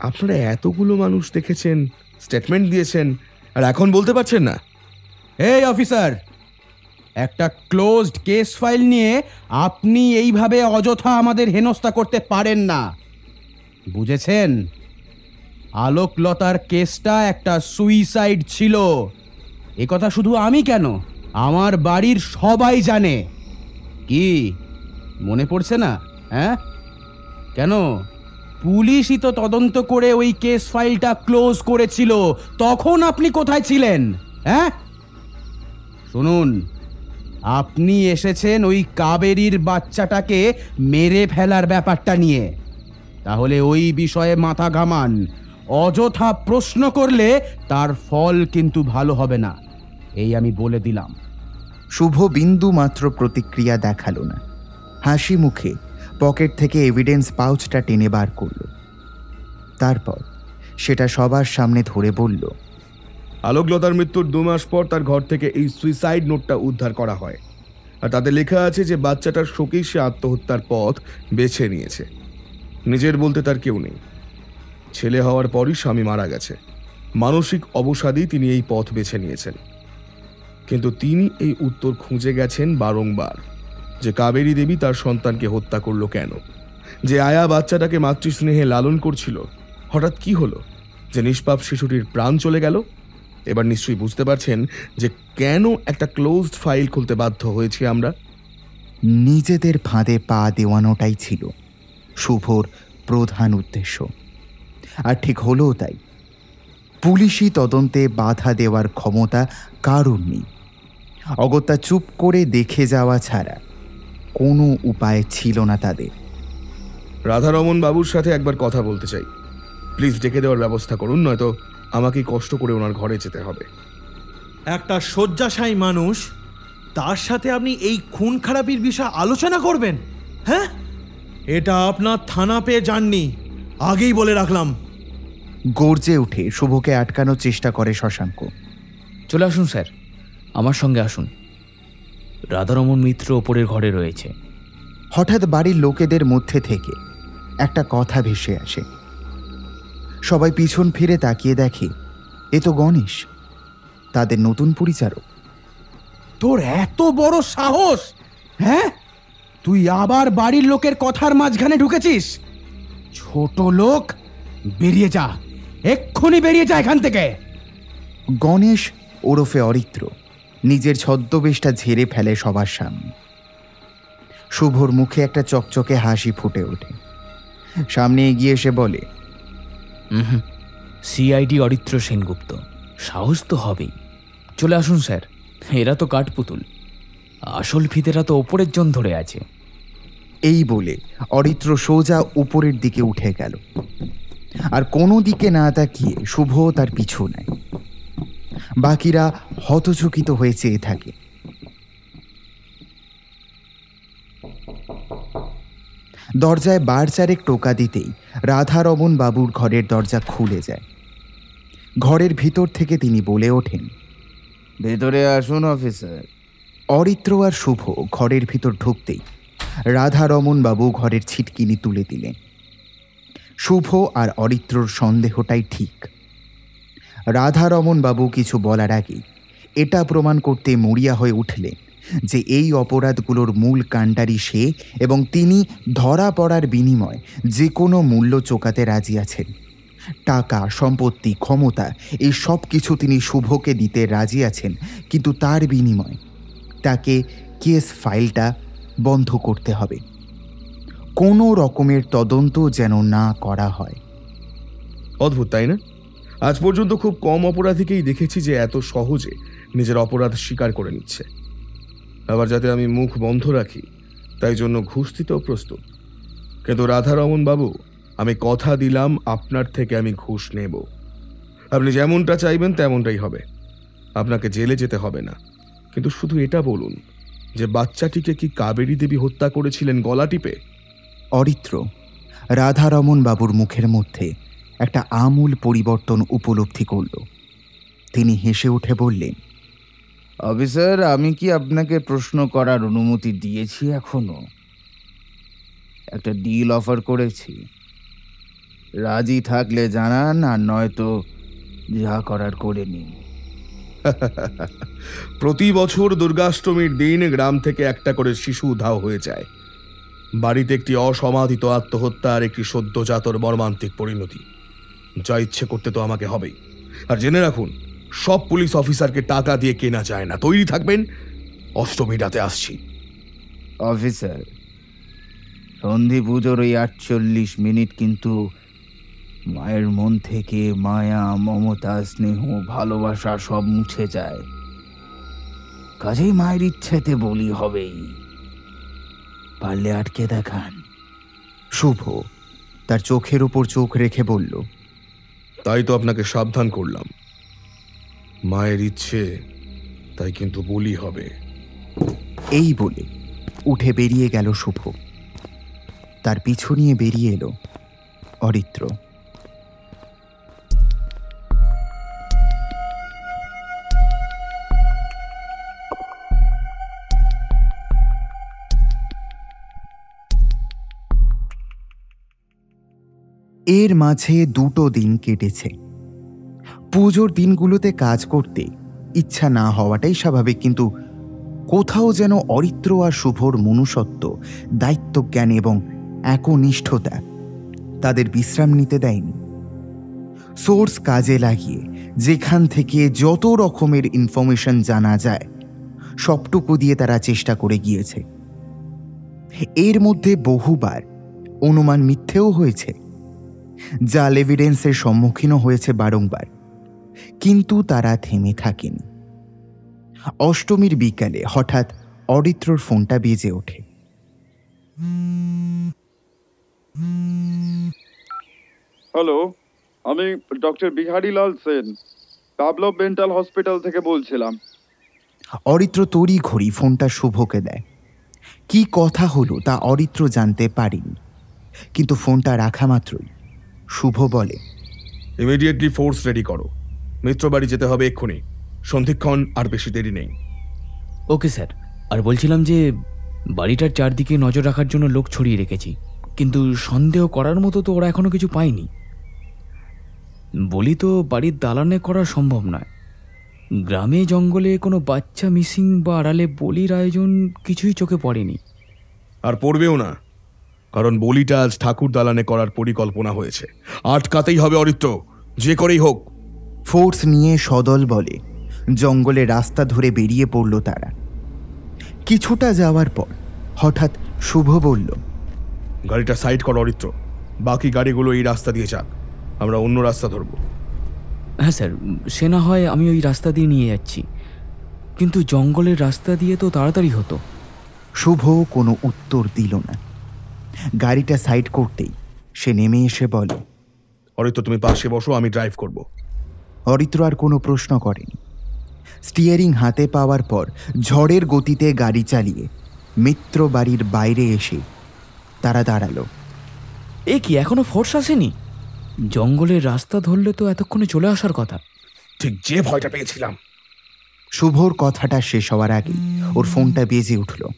Speaker 2: আপনারা এতগুলো মানুষ দেখেছেন স্টেটমেন্ট দিয়েছেন, আর এখন বলতে পারছেন না।
Speaker 14: এই অফিসার একটা ক্লোজড কেস ফাইল নিয়ে আপনি এইভাবে অযথা আমাদের হেনস্থা করতে পারেন না। বুঝেছেন? আলোকলতার কেসটা একটা সুইসাইড ছিল। এ কথা শুধু আমি কেন? আমার বাড়ির সবাই জানে। কি? মনে পড়ছে না? হ্যাঁ? কেন? পুলিশই তো তদন্ত করে ওই কেস ফাইলটা ক্লোজ করেছিল। তখন আপনি কোথায় ছিলেন? হ্যাঁ? শুনুন, আপনি এসেছেন ওই কাবেরীর বাচ্চাটাকে মেরে ফেলার ব্যাপারটা নিয়ে। তাহলে ওই বিষয়ে মাথা ঘামান। অযথা প্রশ্ন করলে তার ফল কিন্তু ভালো হবে না। এই আমি বলে দিলাম।
Speaker 1: শুভ বিন্দু মাত্র প্রতিক্রিয়া দেখাল না। হাসি মুখে পকেট থেকে এভিডেন্স পাউচটা টেনে বার করল। তারপর সেটা সবার সামনে ধরে বলল,
Speaker 2: আলোকলতার মৃত্যুর দু মাস পর তার ঘর থেকে এই সুইসাইড নোটটা উদ্ধার করা হয়। আর তাতে লেখা আছে যে বাচ্চাটার শোকেই সে আত্মহত্যার পথ বেছে নিয়েছে। নিজের বলতে তার কেউ নেই। ছেলে হওয়ার পরই স্বামী মারা গেছে। মানসিক অবসাদেই তিনি এই পথ বেছে নিয়েছেন। কিন্তু তিনি এই উত্তর খুঁজে গেছেন বারংবার। যে কাবেরী দেবী তার সন্তানকে হত্যা করল কেন? যে আয়া বাচ্চাটাকে মাতৃস্নেহে লালন করছিল, হঠাৎ কি হলো? যে নিষ্পাপ শিশুটির প্রাণ চলে গেল? এবার নিশ্চয়ই বুঝতে পারছেন যে কেন একটা ক্লোজড ফাইল খুলতে বাধ্য হয়েছি আমরা?
Speaker 1: নিজেদের ফাঁদে পা দেওয়ানোটাই ছিল শুভর প্রধান উদ্দেশ্য। আর ঠিক হলেও তাই। পুলিশি তদন্তে বাধা দেওয়ার ক্ষমতা কারুর নেই। অগত্যা চুপ করে দেখে যাওয়া ছাড়া কোনো উপায় ছিল না তাদের।
Speaker 2: রাধারমন বাবুর সাথে একবার কথা বলতে চাই। প্লিজ ডেকে দেওয়ার ব্যবস্থা করুন নয়তো আমাকেই কষ্ট করে ওনার ঘরে যেতে হবে।
Speaker 16: একটা শয্যাশায়ী মানুষ তার সাথে আপনি এই খুন খারাপির বিষয়ে আলোচনা করবেন হ্যাঁ? এটা আপনার থানা পেয়ে যাননি আগেই বলে রাখলাম।
Speaker 1: গর্জে উঠে শুভকে আটকানোর চেষ্টা করে শশাঙ্ক।
Speaker 9: চলে আসুন স্যার। আমার সঙ্গে আসুন। রাধারমন মিত্র ওপরের ঘরে রয়েছে।
Speaker 1: হঠাৎ বাড়ির লোকেদের মধ্যে থেকে একটা কথা ভেসে আসে। সবাই পিছন ফিরে তাকিয়ে দেখে এ তো গণেশ তাদের নতুন পরিচারক।
Speaker 14: তোর এত বড় সাহস! হ্যাঁ? তুই আবার বাড়ির লোকের কথার মাঝখানে ঢুকেছিস? ছোট লোক বেরিয়ে যা। এক্ষুনি বেরিয়ে যা এখান থেকে।
Speaker 1: গণেশ ওরফে অরিত্র নিজের ছদ্মবেশটা ঝেড়ে ফেলে সবার সামনে। শুভর মুখে একটা চকচকে হাসি ফুটে ওঠে। সামনে এগিয়ে এসে বলে
Speaker 9: সিআইডি অরিত্র সেনগুপ্ত সাহস তো হবেই। চলে আসুন স্যার এরা তো কাঠপুতুল। আসল ফিতেরা তো ওপরের জন ধরে আছে।
Speaker 1: এই বলে অরিত্র সোজা উপরের দিকে উঠে গেল। আর কোনো দিকে না তাকিয়ে শুভ তার পিছু নেয়। বাকিরা হতচকিত হয়ে চেয়ে থাকে। দরজায় বার চারেক টোকা দিতেই রাধা রমন বাবুর ঘরের দরজা খুলে যায়। ঘরের ভিতর থেকে তিনি বলে ওঠেন
Speaker 15: ভেতরে আসুন অফিসার।
Speaker 1: অরিত্র আর শুভ ঘরের ভিতর ঢুকতেই রাধারমন বাবু ঘরের ছিটকিনি তুলে দিলেন। শুভ আর অরিত্রর সন্দেহটাই ঠিক। রাধারমন বাবু কিছু বলার আগে এটা প্রমাণ করতে মরিয়া হয়ে উঠলেন যে এই অপরাধগুলোর মূল কাণ্ডারি সে এবং তিনি ধরা পড়ার বিনিময় যে কোনো মূল্য চোকাতে রাজি আছেন। টাকা, সম্পত্তি, ক্ষমতা, এই সব কিছু তিনি শুভকে দিতে রাজি আছেন, কিন্তু তার বিনিময় তাকে কেস ফাইলটা বন্ধ করতে হবে। কোনো রকমের তদন্ত যেন না করা হয়।
Speaker 2: অদ্ভুত, তাই না? আজ পর্যন্ত খুব কম অপরাধীকেই দেখেছি যে এত সহজে নিজের অপরাধ স্বীকার করে নিচ্ছে। আবার যাতে আমি মুখ বন্ধ রাখি, তাই জন্য ঘুষ দিতেও প্রস্তুত। কিন্তু রাধারমন বাবু, আমি কথা দিলাম, আপনার থেকে আমি ঘুষ নেব। আপনি যেমনটা চাইবেন তেমনটাই হবে। আপনাকে জেলে যেতে হবে না। কিন্তু শুধু এটা বলুন, যে বাচ্চাটিকে কি কাবেরী দেবী হত্যা করেছিলেন গলা টিপে?
Speaker 1: অরিত্র, রাধারমন বাবুর মুখের মধ্যে একটা আমূল পরিবর্তন উপলব্ধি করল। তিনি হেসে উঠে বললেন
Speaker 15: অফিসার আমি কি আপনাকে প্রশ্ন করার অনুমতি দিয়েছি এখনও? একটা ডিল অফার করেছি। রাজি থাকলে জানান আর নয়তো যা করার করে নিন।
Speaker 2: প্রতি বছর দুর্গাষ্টমীর দিন গ্রাম থেকে একটা করে শিশু উধাও হয়ে যায়। বাড়িতে একটি অসমাধিত আত্মহত্যা আর একটি সদ্যজাতর মর্মান্তিক পরিণতি। যা ইচ্ছে করতে তো আমাকে হবেই। আর জেনে রাখুন সব পুলিশ অফিসারকে টাকা দিয়ে কেনা যায় না। তৈরি থাকবেন অষ্টমী রাতে আসছি।
Speaker 15: অফিসার সন্ধি পুজোর ওই আটচল্লিশ মিনিট কিন্তু মায়ের মন থেকে মায়া মমতা স্নেহ ভালোবাসা সব মুছে যায়। কাজেই মায়ের ইচ্ছেতে বলি হবেই। পারলে আটকে দেখান।
Speaker 1: শুভ। তার চোখের উপর চোখ রেখে বলল
Speaker 2: তাই তো আপনাকে সাবধান করলাম। মায়ের ইচ্ছে, তাই কিন্তু বলি হবে।
Speaker 1: এই বলে উঠে বেরিয়ে গেল শুভ তার পিছু নিয়ে বেরিয়ে এলো অরিত্র। এর মাঝে দুটো দিন কেটেছে। পুজোর দিনগুলোতে কাজ করতে ইচ্ছা না হওয়াটাই স্বাভাবিক, কিন্তু কোথাও যেন অরিত্র আর শুভর মনুষ্যত্ব, দায়িত্বজ্ঞান এবং একনিষ্ঠতা তাদের বিশ্রাম নিতে দেয়নি। সোর্স কাজে লাগিয়ে যেখান থেকে যত রকমের ইনফরমেশন জানা যায়, সবটুকু দিয়ে তারা চেষ্টা করে গিয়েছে। এর মধ্যে বহুবার অনুমান মিথ্যেও হয়েছে। জাল এভিডেন্সের সম্মুখীনও হয়েছে বারংবার। কিন্তু তারা থেমে থাকেনি। অষ্টমীর বিকালে হঠাৎ অরিত্রর ফোনটা বেজে ওঠে।
Speaker 18: হ্যালো আমি doctor Bihari Lal Sen Pavlov mental hospital থেকে বলছিলাম।
Speaker 1: অরিত্র তড়ি ঘড়ি ফোনটা শুভকে দেয়। কি কথা হলো তা অরিত্র জানতে পারেনি। কিন্তু ফোনটা রাখা মাত্রই। শুভ বলে।
Speaker 2: ইমিডিয়েটলি ফোর্স রেডি করো। মিত্র বাড়ি যেতে হবে এক্ষুনি। সন্ধিক্ষণ আর বেশি দেরি নেই।
Speaker 9: ওকে স্যার আর বলছিলাম যে বাড়িটার চারদিকে নজর রাখার জন্য লোক ছড়িয়ে রেখেছি। কিন্তু সন্দেহ করার মতো তো ওরা এখনও কিছু পায়নি। বলি তো বাড়ির দালানে করা সম্ভব নয়। গ্রামে জঙ্গলে কোনো বাচ্চা মিসিং বা আড়ালে বলির আয়োজন কিছুই চোখে পড়েনি।
Speaker 2: আর পড়বেও না। কারণ বলিটা আজ ঠাকুর দালানে করার পরিকল্পনা হয়েছে। আটকাতেই হবে অরিত্র যে করেই হোক।
Speaker 1: ফোর্স নিয়ে সদল বলে জঙ্গলে রাস্তা ধরে বেরিয়ে পড়ল তারা। কিছুটা যাওয়ার পর হঠাৎ শুভ বলল
Speaker 2: গাড়িটা সাইড কর অরিত্র বাকি গাড়িগুলো এই রাস্তা দিয়ে যাক আমরা অন্য রাস্তা ধরবো।
Speaker 9: হ্যাঁ স্যার সে না হয় আমি ওই রাস্তা দিয়ে নিয়ে যাচ্ছি। কিন্তু জঙ্গলের রাস্তা দিয়ে তো তাড়াতাড়ি হতো।
Speaker 1: শুভ কোনো উত্তর দিল না। গাড়িটা সাইড করতেই সে নেমে এসে বলে
Speaker 2: অরিত্র তুমি পাশে বসো আমি ড্রাইভ করব।
Speaker 1: অরিত্র আর কোনো প্রশ্ন করেনি। স্টিয়ারিং হাতে পাওয়ার পর ঝড়ের গতিতে গাড়ি চালিয়ে মিত্র বাড়ির বাইরে এসে তারা দাঁড়াল।
Speaker 9: এ কি এখনও ফোর্স আসেনি? জঙ্গলের রাস্তা ধরলে তো এতক্ষণে চলে আসার কথা।
Speaker 2: ঠিক যে ভয়টা পেয়েছিলাম।
Speaker 1: শুভর কথাটা শেষ হওয়ার আগে ওর ফোনটা বেজে উঠল।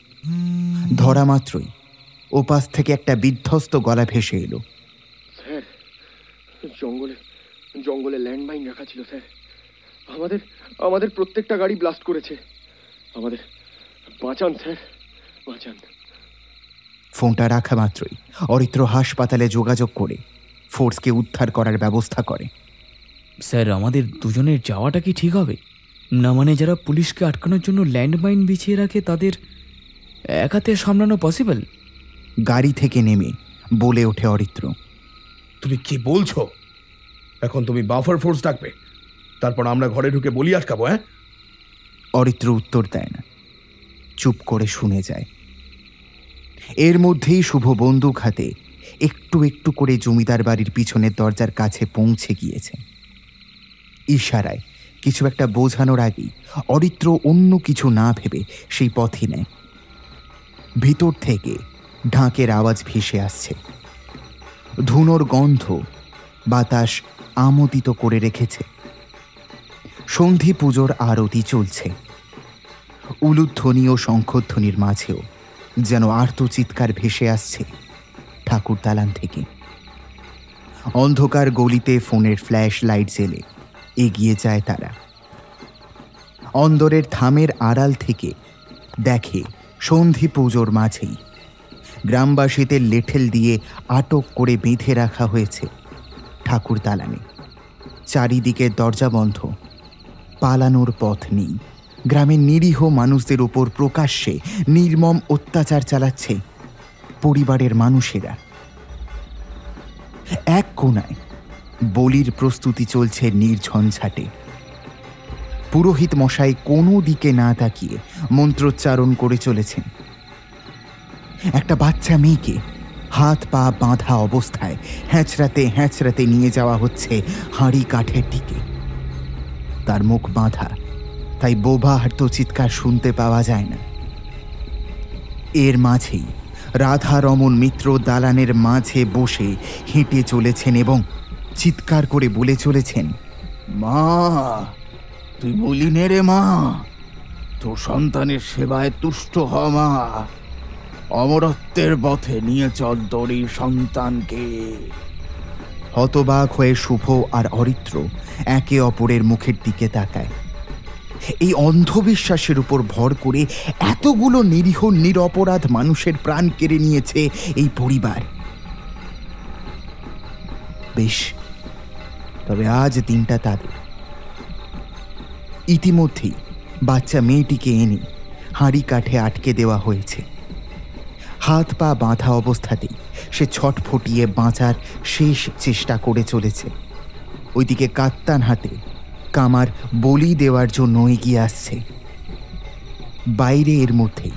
Speaker 1: ধরা মাত্রই ওপাশ থেকে একটা বিধ্বস্ত গলা ভেসে এলো।
Speaker 8: স্যার জঙ্গলে জঙ্গলে ল্যান্ডমাইন রাখা ছিল স্যার। আমাদের আমাদের প্রত্যেকটা গাড়ি ব্লাস্ট করেছে। আমাদের বাঁচান স্যার বাঁচান।
Speaker 1: ফোনটা রাখা মাত্রই। অরিত্র হাসপাতালে যোগাযোগ করে ফোর্সকে উদ্ধার করার ব্যবস্থা করে।
Speaker 9: স্যার আমাদের দুজনের যাওয়াটা কি ঠিক হবে? না মানে যারা পুলিশকে আটকানোর জন্য ল্যান্ডমাইন বিছিয়ে রাখে তাদের একাতে সামলানো পসিবল
Speaker 1: গাড়ি থেকে নেমে বলে ওঠে অরিত্র।
Speaker 2: তুমি কি বলছো? এখন তুমি বাফার ফোর্স ডাকবে। তারপর আমরা ঘরে ঢুকে বলি আটকাবো হ্যাঁ?
Speaker 1: অরিত্র উত্তর দেয় না। চুপ করে শুনে যায়। এর মধ্যেই শুভ বন্দুক হাতে একটু একটু করে জমিদার বাড়ির পিছনের দরজার কাছে পৌঁছে গিয়েছে। ইশারায় কিছু একটা বোঝানোর আগেই অরিত্র অন্য কিছু না ভেবে সেই পথই নেয়। ভিতর থেকে ঢাকের আওয়াজ ভেসে আসছে। ধুনোর গন্ধ বাতাস আমোদিত করে রেখেছে। সন্ধি পুজোর আরতি চলছে। উলুধ্বনি ও শঙ্খধ্বনির মাঝেও যেন আর্ত চিৎকার ভেসে আসছে ঠাকুর দালান থেকে। অন্ধকার গলিতে ফোনের ফ্ল্যাশ লাইট জেলে এগিয়ে যায় তারা। অন্দরের থামের আড়াল থেকে দেখে সন্ধি পুজোর মাঝেই গ্রামবাসীদের লেঠেল দিয়ে আটক করে বেঁধে রাখা হয়েছে ঠাকুর দালানে। চারিদিকে দরজা বন্ধ। পালানোর পথ নেই। গ্রামের নিরীহ মানুষদের ওপর প্রকাশ্যে নির্মম অত্যাচার চালাচ্ছে পরিবারের মানুষেরা। এক কোনায় বলির প্রস্তুতি চলছে নির্ঝঞ্ঝাটে। পুরোহিত মশাই কোনো দিকে না তাকিয়ে মন্ত্রোচ্চারণ করে চলেছেন। একটা বাচ্চা মেয়েকে হাত পা বাঁধা অবস্থায় হ্যাঁচড়াতে হ্যাঁচড়াতে নিয়ে যাওয়া হচ্ছে হাঁড়ি কাঠের দিকে। তার মুখ বাঁধা, তাই বোবা হার্ত চিৎকার শুনতে পাওয়া যায় না। এর মাঝেই রাধা রমন মিত্র দালানের মাঝে বসে হেঁটে চলেছেন এবং চিৎকার করে বলে চলেছেন,
Speaker 15: মা, তুই বলি নে রে মা, তোর সন্তানের সেবায় তুষ্ট হ মা। অমরত্বের পথে নিয়ে চল তোর সন্তানকে।
Speaker 1: হতবাক হয়ে শুভ আর অরিত্র একে অপরের মুখের দিকে তাকায়। এই অন্ধবিশ্বাসের উপর ভর করে এতগুলো নিরীহ, নিরপরাধ মানুষের প্রাণ কেড়ে নিয়েছে এই পরিবার। বেশ, তবে আজ দিনটা তাদের। ইতিমধ্যেই বাচ্চা মেয়েটিকে এনে হাঁড়ি কাঠে আটকে দেওয়া হয়েছে। হাত পা বাঁধা অবস্থাতেই সে ছটফটিয়ে বাঁচার শেষ চেষ্টা করে চলেছে। ওইদিকে কাত্তান হাতে কামার বলি দেওয়ার জন্য এগিয়ে আসছে। বাইরে এর মধ্যেই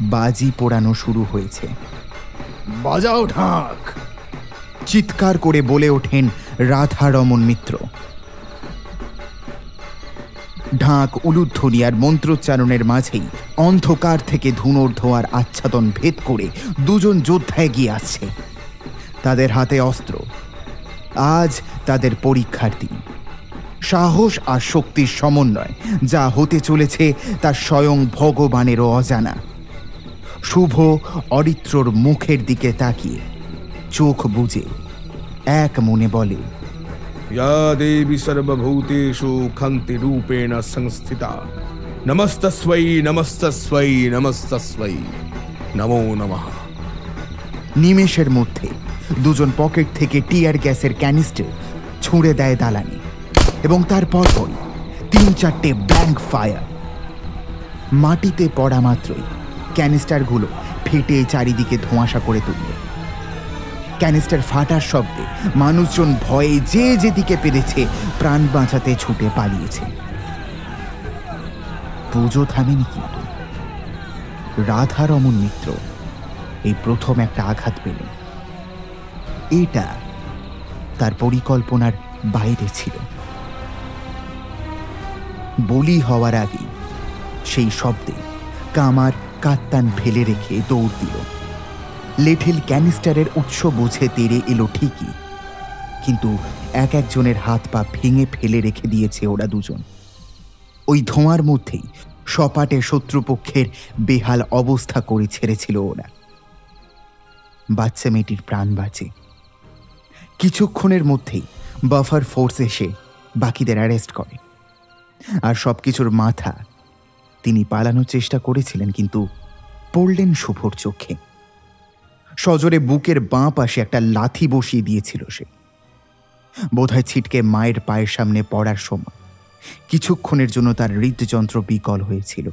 Speaker 1: বাজি পোড়ানো শুরু হয়েছে।
Speaker 15: বাজাও ঢাক।
Speaker 1: চিৎকার করে বলে ওঠেন রাধা রমন মিত্র। ঢাক উলুধ্বনি মন্ত্রোচ্চারণের মাঝেই অন্ধকার থেকে ধুনোর ধোয়ার আচ্ছাদন ভেদ করে দুজন যোদ্ধা এগিয়ে আসছে। তাদের হাতে অস্ত্র। আজ তাদের পরীক্ষার দিন। সাহস আর শক্তির সমন্বয় যা হতে চলেছে তা স্বয়ং ভগবানেরও অজানা। শুভ অরিত্রর মুখের দিকে তাকিয়ে চোখ বুঝে এক মনে বলে
Speaker 2: या देवी सर्वभूतेषु खन्ति रूपेण संस्थिता नमस्तस्वै नमस्तस्वै नमस्तस्वै नमो नमः
Speaker 1: নিমেষের মধ্যে দুজন পকেট থেকে টিয়ার গ্যাসের ক্যানিস্টার ছুঁড়ে দেয় দালানে এবং তারপর পরই তিন চারটে ব্ল্যাঙ্ক ফায়ার মাটিতে পড়া মাত্রই ক্যানিস্টারগুলো ফেটে চারিদিকে ধোঁয়াশা করে তুলল ক্যানিস্টার ফাটার শব্দে মানুষজন ভয়ে যে যেদিকে পেরেছে প্রাণ বাঁচাতে ছুটে পালিয়েছে। পুজো থামেনি কিন্তু। রাধা রমন মিত্র এই প্রথম একটা আঘাত পেল এটা তার পরিকল্পনার বাইরে ছিল। বলি হওয়ার আগে সেই শব্দে কামার কাত্তান ফেলে রেখে দৌড় দিল। লেঠেল ক্যানিস্টারের উৎস বুঝে তেরে এলো ঠিকই। কিন্তু এক একজনের হাত পা ভেঙে ফেলে রেখে দিয়েছে ওরা দুজন। ওই ধোঁয়ার মধ্যেই সপাটে শত্রুপক্ষের বেহাল অবস্থা করে ছেড়েছিল ওরা। বাচ্চা মেয়েটির প্রাণ বাঁচে। কিছুক্ষণের মধ্যেই বাফার ফোর্স এসে বাকিদের অ্যারেস্ট করে। আর সব কিছুর মাথা তিনি পালানোর চেষ্টা করেছিলেন, কিন্তু পড়লেন শুভর চোখে। সজোরে বুকের বাঁ পাশে একটা লাথি বসিয়ে দিয়েছিল সে। বোধহয় ছিটকে মায়ের পায়ের সামনে পড়ার সময়। কিছুক্ষণের জন্য তার হৃদযন্ত্র বিকল হয়েছিল।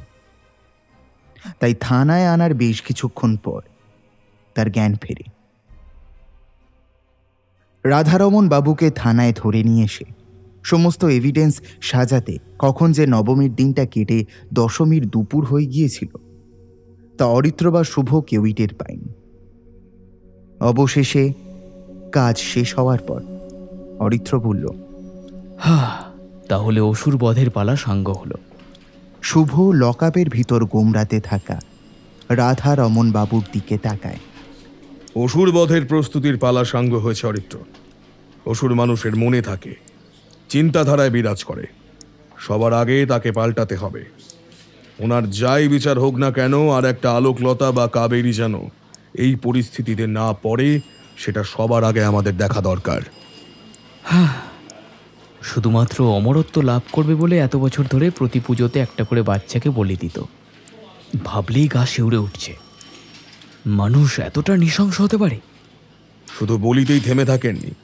Speaker 1: তাই থানায় আনার বেশ কিছুক্ষণ পর তার জ্ঞান ফেরে। রাধারমন বাবুকে থানায় ধরে নিয়ে এসে সমস্ত এভিডেন্স সাজাতে কখন যে নবমীর দিনটা কেটে দশমীর দুপুর হয়ে গিয়েছিল, তা অরিত্র বা শুভ কেউই টের পায়নি। অবশেষে কাজ শেষ হওয়ার পর অরিত্র বলল
Speaker 9: হা তাহলে অসুর বধের পালা সাঙ্গ হলো।
Speaker 1: শুভ লকাপের ভিতর গোমরাতে থাকা রাধা রমন বাবুর দিকে তাকায়।
Speaker 2: অসুর বধের প্রস্তুতির পালা সাঙ্গ হয়েছে অরিত্র। অসুর মানুষের মনে থাকে চিন্তাধারায় বিরাজ করে। সবার আগে তাকে পাল্টাতে হবে। ওনার যাই বিচার হোক না কেন আর একটা আলোকলতা বা কাবেরি যেন এই পরিস্থিতিতে না পড়ে সেটা সবার আগে আমাদের দেখা দরকার।
Speaker 9: শুধুমাত্র অমরত্ব লাভ করবে বলে এত বছর ধরে প্রতি পুজোতে একটা করে বাচ্চাকে বলি দিত। ভাবলেই গা শিউরে উঠছে। মানুষ এতটা নৃশংস হতে পারে?
Speaker 2: শুধু বলিতেই থেমে থাকেননি।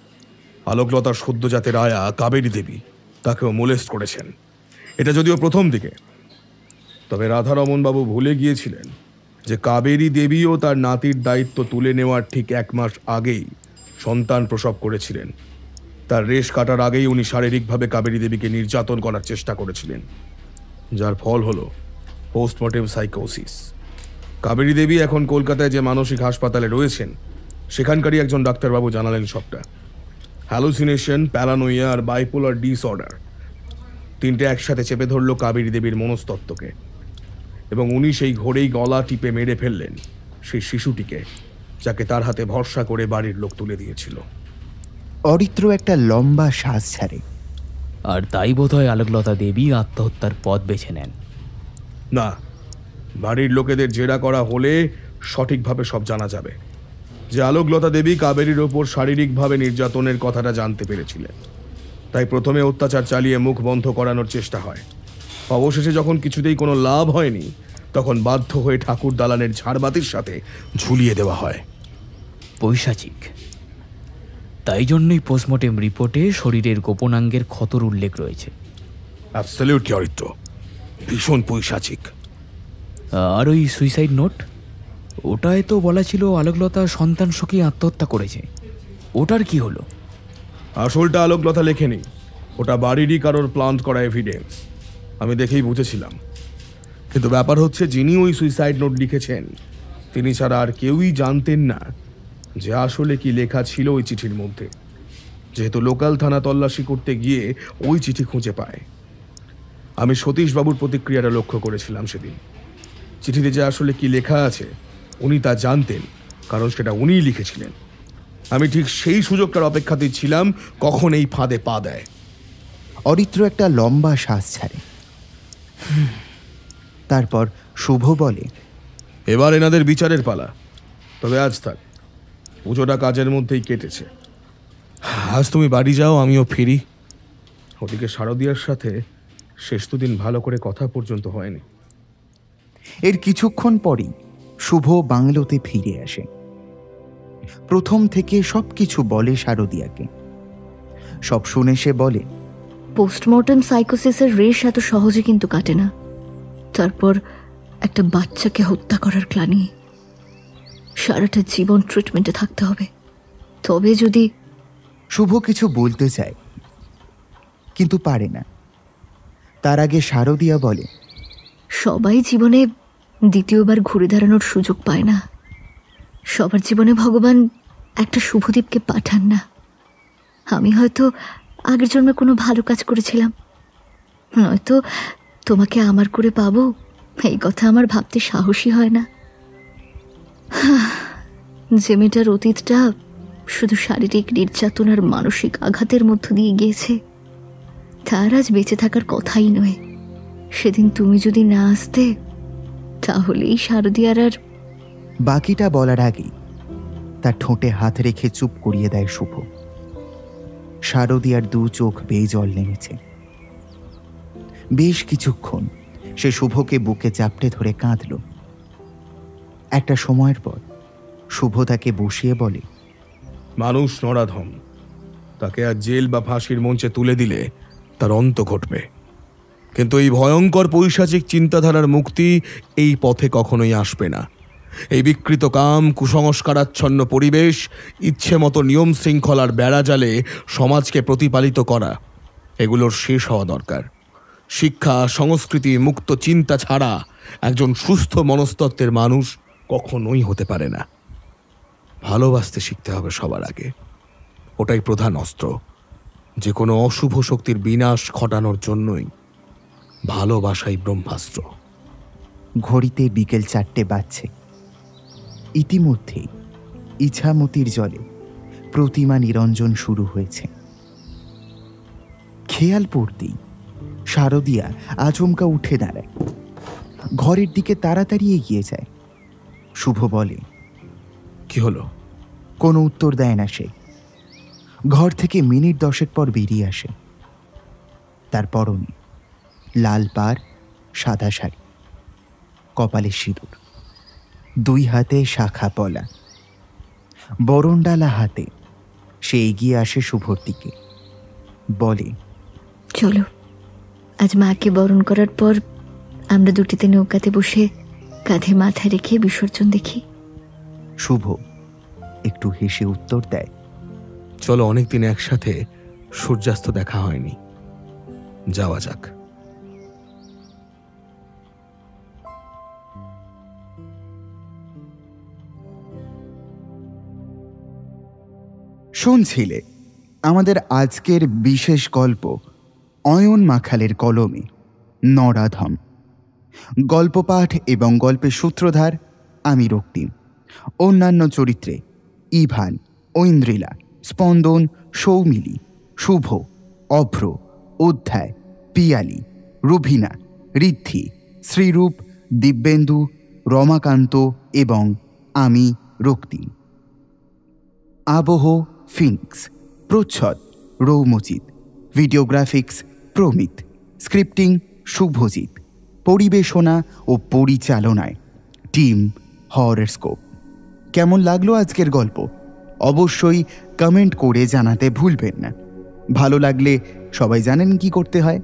Speaker 2: আলোকলতার সদ্য সদ্যজাতের আয়া কাবেরী দেবী তাকেও মোলেস্ট করেছেন। এটা যদিও প্রথম দিকে। তবে রাধারমন বাবু ভুলে গিয়েছিলেন। যে কাবেরী দেবীও তার নাতির দায়িত্ব তুলে নেওয়ার ঠিক এক মাস আগেই সন্তান প্রসব করেছিলেন। তার রেশ কাটার আগেই উনি শারীরিকভাবে কাবেরী দেবীকে নির্যাতন করার চেষ্টা করেছিলেন, যার ফল হলো পোস্টমর্টেম সাইকোসিস। কাবেরী দেবী এখন কলকাতায় যে মানসিক হাসপাতালে রয়েছেন, সেখানকারই একজন ডাক্তারবাবু জানালেন সবটা। হ্যালুসিনেশন, প্যারানোইয়া আর বাইপোলার ডিসঅর্ডার, তিনটে একসাথে চেপে ধরল কাবেরী দেবীর মনস্তত্ত্বকে। এবং উনি সেই ঘোরেই গলা টিপে মেরে ফেললেন সেই শিশুটিকে যাকে তার হাতে ভরসা করে বাড়ির লোক তুলে দিয়েছিল।
Speaker 1: অরিত্র একটা লম্বা শ্বাস ছাড়ে।
Speaker 9: আর তাই বোধহয় আলোকলতা দেবী আত্মহত্যার পথ বেছে নেন।
Speaker 2: না বাড়ির লোকেদের জেরা করা হলে সঠিকভাবে সব জানা যাবে। যে আলোকলতা দেবী কাবেরীর ওপর শারীরিকভাবে নির্যাতনের কথাটা জানতে পেরেছিলেন। তাই প্রথমে অত্যাচার চালিয়ে মুখ বন্ধ করানোর চেষ্টা হয়। অবশেষে যখন কিছুতেই কোনো লাভ হয়নি তখন বাধ্য হয়ে ঠাকুর দালানের ঝাড়বাতির সাথে ঝুলিয়ে দেওয়া হয়।
Speaker 9: পৈশাচিক। তাই জন্যই পোস্টমর্টেম রিপোর্টে শরীরের গোপনাঙ্গের ক্ষতর উল্লেখ রয়েছে।
Speaker 2: অ্যাবসলিউটলি অরিত্র। ভীষণ পৈশাচিক।
Speaker 9: আর ওই সুইসাইড নোট ওটায় তো বলা ছিল আলোকলতা সন্তান শোকে আত্মহত্যা করেছে। ওটার কি হলো?
Speaker 2: আসলটা আলোকলতা লেখেনি। ওটা বাড়িরই কারোর প্লান্ট করা এভিডেন্স আমি দেখেই বুঝেছিলাম। কিন্তু ব্যাপার হচ্ছে, যিনি ওই সুইসাইড নোট লিখেছেন, তিনি ছাড়া আর কেউই জানতেন না যে আসলে কি লেখা ছিল ওই চিঠির মধ্যে। যেহেতু লোকাল থানা তল্লাশি করতে গিয়ে ওই চিঠি খুঁজে পায়। আমি সতীশবাবুর প্রতিক্রিয়াটা লক্ষ্য করেছিলাম সেদিন। চিঠিতে যে আসলে কি লেখা আছে, উনি তা জানতেন, কারণ সেটা উনিই লিখেছিলেন। আমি ঠিক সেই সুযোগটার অপেক্ষাতেই ছিলাম, কখন এই ফাঁদে পা দেয়।
Speaker 1: অরিত্র একটা লম্বা শ্বাস ছাড়ে। তারপর শুভ বলে
Speaker 2: এবার এনাদের বিচারের পালা। তবে আজ থাক পুজোটা কাজের মধ্যেই কেটেছে। আজ তুমি বাড়ি যাও আমিও ফিরি। ওদিকে শারদিয়ার সাথে শেষ দুদিন ভালো করে কথা পর্যন্ত হয়নি।
Speaker 1: এর কিছুক্ষণ পরেই শুভ বাংলোতে ফিরে আসে। প্রথম থেকে সব কিছু বলে শারদিয়াকে। সব শুনে সে বলে
Speaker 12: পোস্টমর্টম সাইকোসিসের রেশ এত সহজে কিন্তু কাটে না। তারপর একটা বাচ্চাকে হত্যা করার ক্লানি। সারাটা জীবন ট্রিটমেন্টে থাকতে হবে। তবে যদি
Speaker 1: শুভ কিছু বলতে চায় কিন্তু পারে না। তার আগে শারদিয়া বলে।
Speaker 12: সবাই জীবনে দ্বিতীয়বার ঘুরে দাঁড়ানোর সুযোগ পায় না। সবার জীবনে ভগবান একটা শুভদীপকে পাঠান না। আমি হয়তো আগের জন্মে কোনো ভালো কাজ করেছিলাম। নয়তো তোমাকে আমার করে পাবো। এই কথা আমার ভাবতে সাহসী হয় না। যে মেয়েটার অতীতটা শুধু শারীরিক নির্যাতন আর মানসিক আঘাতের মধ্য দিয়ে গিয়েছে, তার আজ বেঁচে থাকার কথাই নয়। সেদিন তুমি যদি না আসতে, তাহলেই শারদিয়ার আর
Speaker 1: বাকিটা বলার আগেই তার ঠোঁটে হাত রেখে চুপ করিয়ে দেয় শুভ। শারদিয়ার দু চোখ বেয়ে জল নেমেছে। বেশ কিছুক্ষণ সে শুভকে বুকে চাপটে ধরে কাঁদল। একটা সময়ের পর শুভ তাকে বসিয়ে বলে,
Speaker 2: মানুষ নরাধম, তাকে আর জেল বা ফাঁসির মঞ্চে তুলে দিলে তার অন্ত ঘটবে। কিন্তু এই ভয়ঙ্কর পৈশাচিক চিন্তাধারার মুক্তি এই পথে কখনোই আসবে না। এই বিকৃত কাম, কুসংস্কারাচ্ছন্ন পরিবেশ ইচ্ছে মতো নিয়ম শৃঙ্খলার বেড়াজালে সমাজকে প্রতিপালিত করা, এগুলোর শেষ হওয়া দরকার। শিক্ষা, সংস্কৃতি, মুক্ত চিন্তা ছাড়া একজন সুস্থ মনস্তত্ত্বের মানুষ কখনোই হতে পারে না। ভালোবাসতে শিখতে হবে সবার আগে। ওটাই প্রধান অস্ত্র। যে কোনো অশুভ শক্তির বিনাশ ঘটানোর জন্যই ভালোবাসাই ব্রহ্মাস্ত্র।
Speaker 1: ঘড়িতে বিকেল চারটে বাজছে। ইতিমধ্যেই ইছামতির জলে প্রতিমা নিরঞ্জন শুরু হয়েছে। খেয়াল পড়তেই শারদিয়া আচমকা উঠে দাঁড়ায়। ঘরের দিকে তাড়াতাড়ি এগিয়ে যায়। শুভ বলে
Speaker 2: কি হলো?
Speaker 1: কোনো উত্তর দেয় না সে। ঘর থেকে মিনিট দশেক পর বেরিয়ে আসে। তার পরনে লাল পাড় সাদা শাড়ি কপালে সিঁদুর। দুই হাতে শাখা পলা। বরণডালা হাতে সে এগিয়ে আসে শুভর দিকে বলে
Speaker 12: চলো আজ মাকে বরণ করার পর আমরা দুটিতে নৌকাতে বসে কাঁধে মাথা রেখে বিসর্জন দেখি।
Speaker 1: শুভ একটু হেসে উত্তর দেয়
Speaker 2: চলো অনেকদিন একসাথে সূর্যাস্ত দেখা হয়নি। যাওয়া যাক।
Speaker 1: শুনছিলে? আমাদের আজকের বিশেষ গল্প, অয়ন মাখালের কলমে, নরাধম। গল্প পাঠ এবং গল্পের সূত্রধার আমি রক্তিম অন্যান্য চরিত্রে ইভান, ঐন্দ্রিলা, স্পন্দন, সৌমিলি, শুভ, অভ্র, অধ্যায়, পিয়ালি, রুভিনা, ঋদ্ধি, শ্রীরূপ, দিব্যেন্দু, রমাকান্ত এবং আমি রক্তিম। আবহ ফিনিক্স প্রচ্ছদ, রৌমজিৎ, ভিডিওগ্রাফিক্স, প্রমিত, স্ক্রিপ্টিং, শুভজিৎ, পরিবেশনা ও পরিচালনায়, টিম, হরস্কোপ। কেমন লাগল আজকের গল্প? অবশ্যই কমেন্ট করে জানাতে ভুলবেন না। ভালো লাগলে সবাই জানেন কি করতে হয়।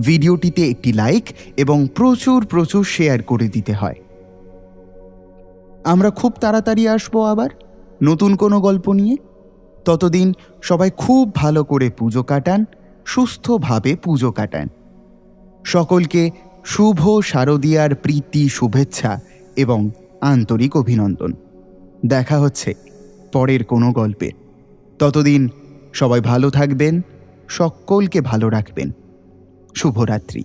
Speaker 1: ভিডিওটিতে একটি লাইক এবং প্রচুর প্রচুর শেয়ার করে দিতে হয়। আমরা খুব তাড়াতাড়ি আসব আবার নতুন কোনো গল্প নিয়ে। ততদিন সবাই খুব ভালো করে পুজো কাটান, সুস্থভাবে পুজো কাটান। সকলকে শুভ শারদীয়ার প্রীতি, শুভেচ্ছা এবং আন্তরিক অভিনন্দন। দেখা হচ্ছে পরের কোনো গল্পে। ততদিন সবাই ভালো থাকবেন, সকলকে ভালো রাখবেন। শুভরাত্রি।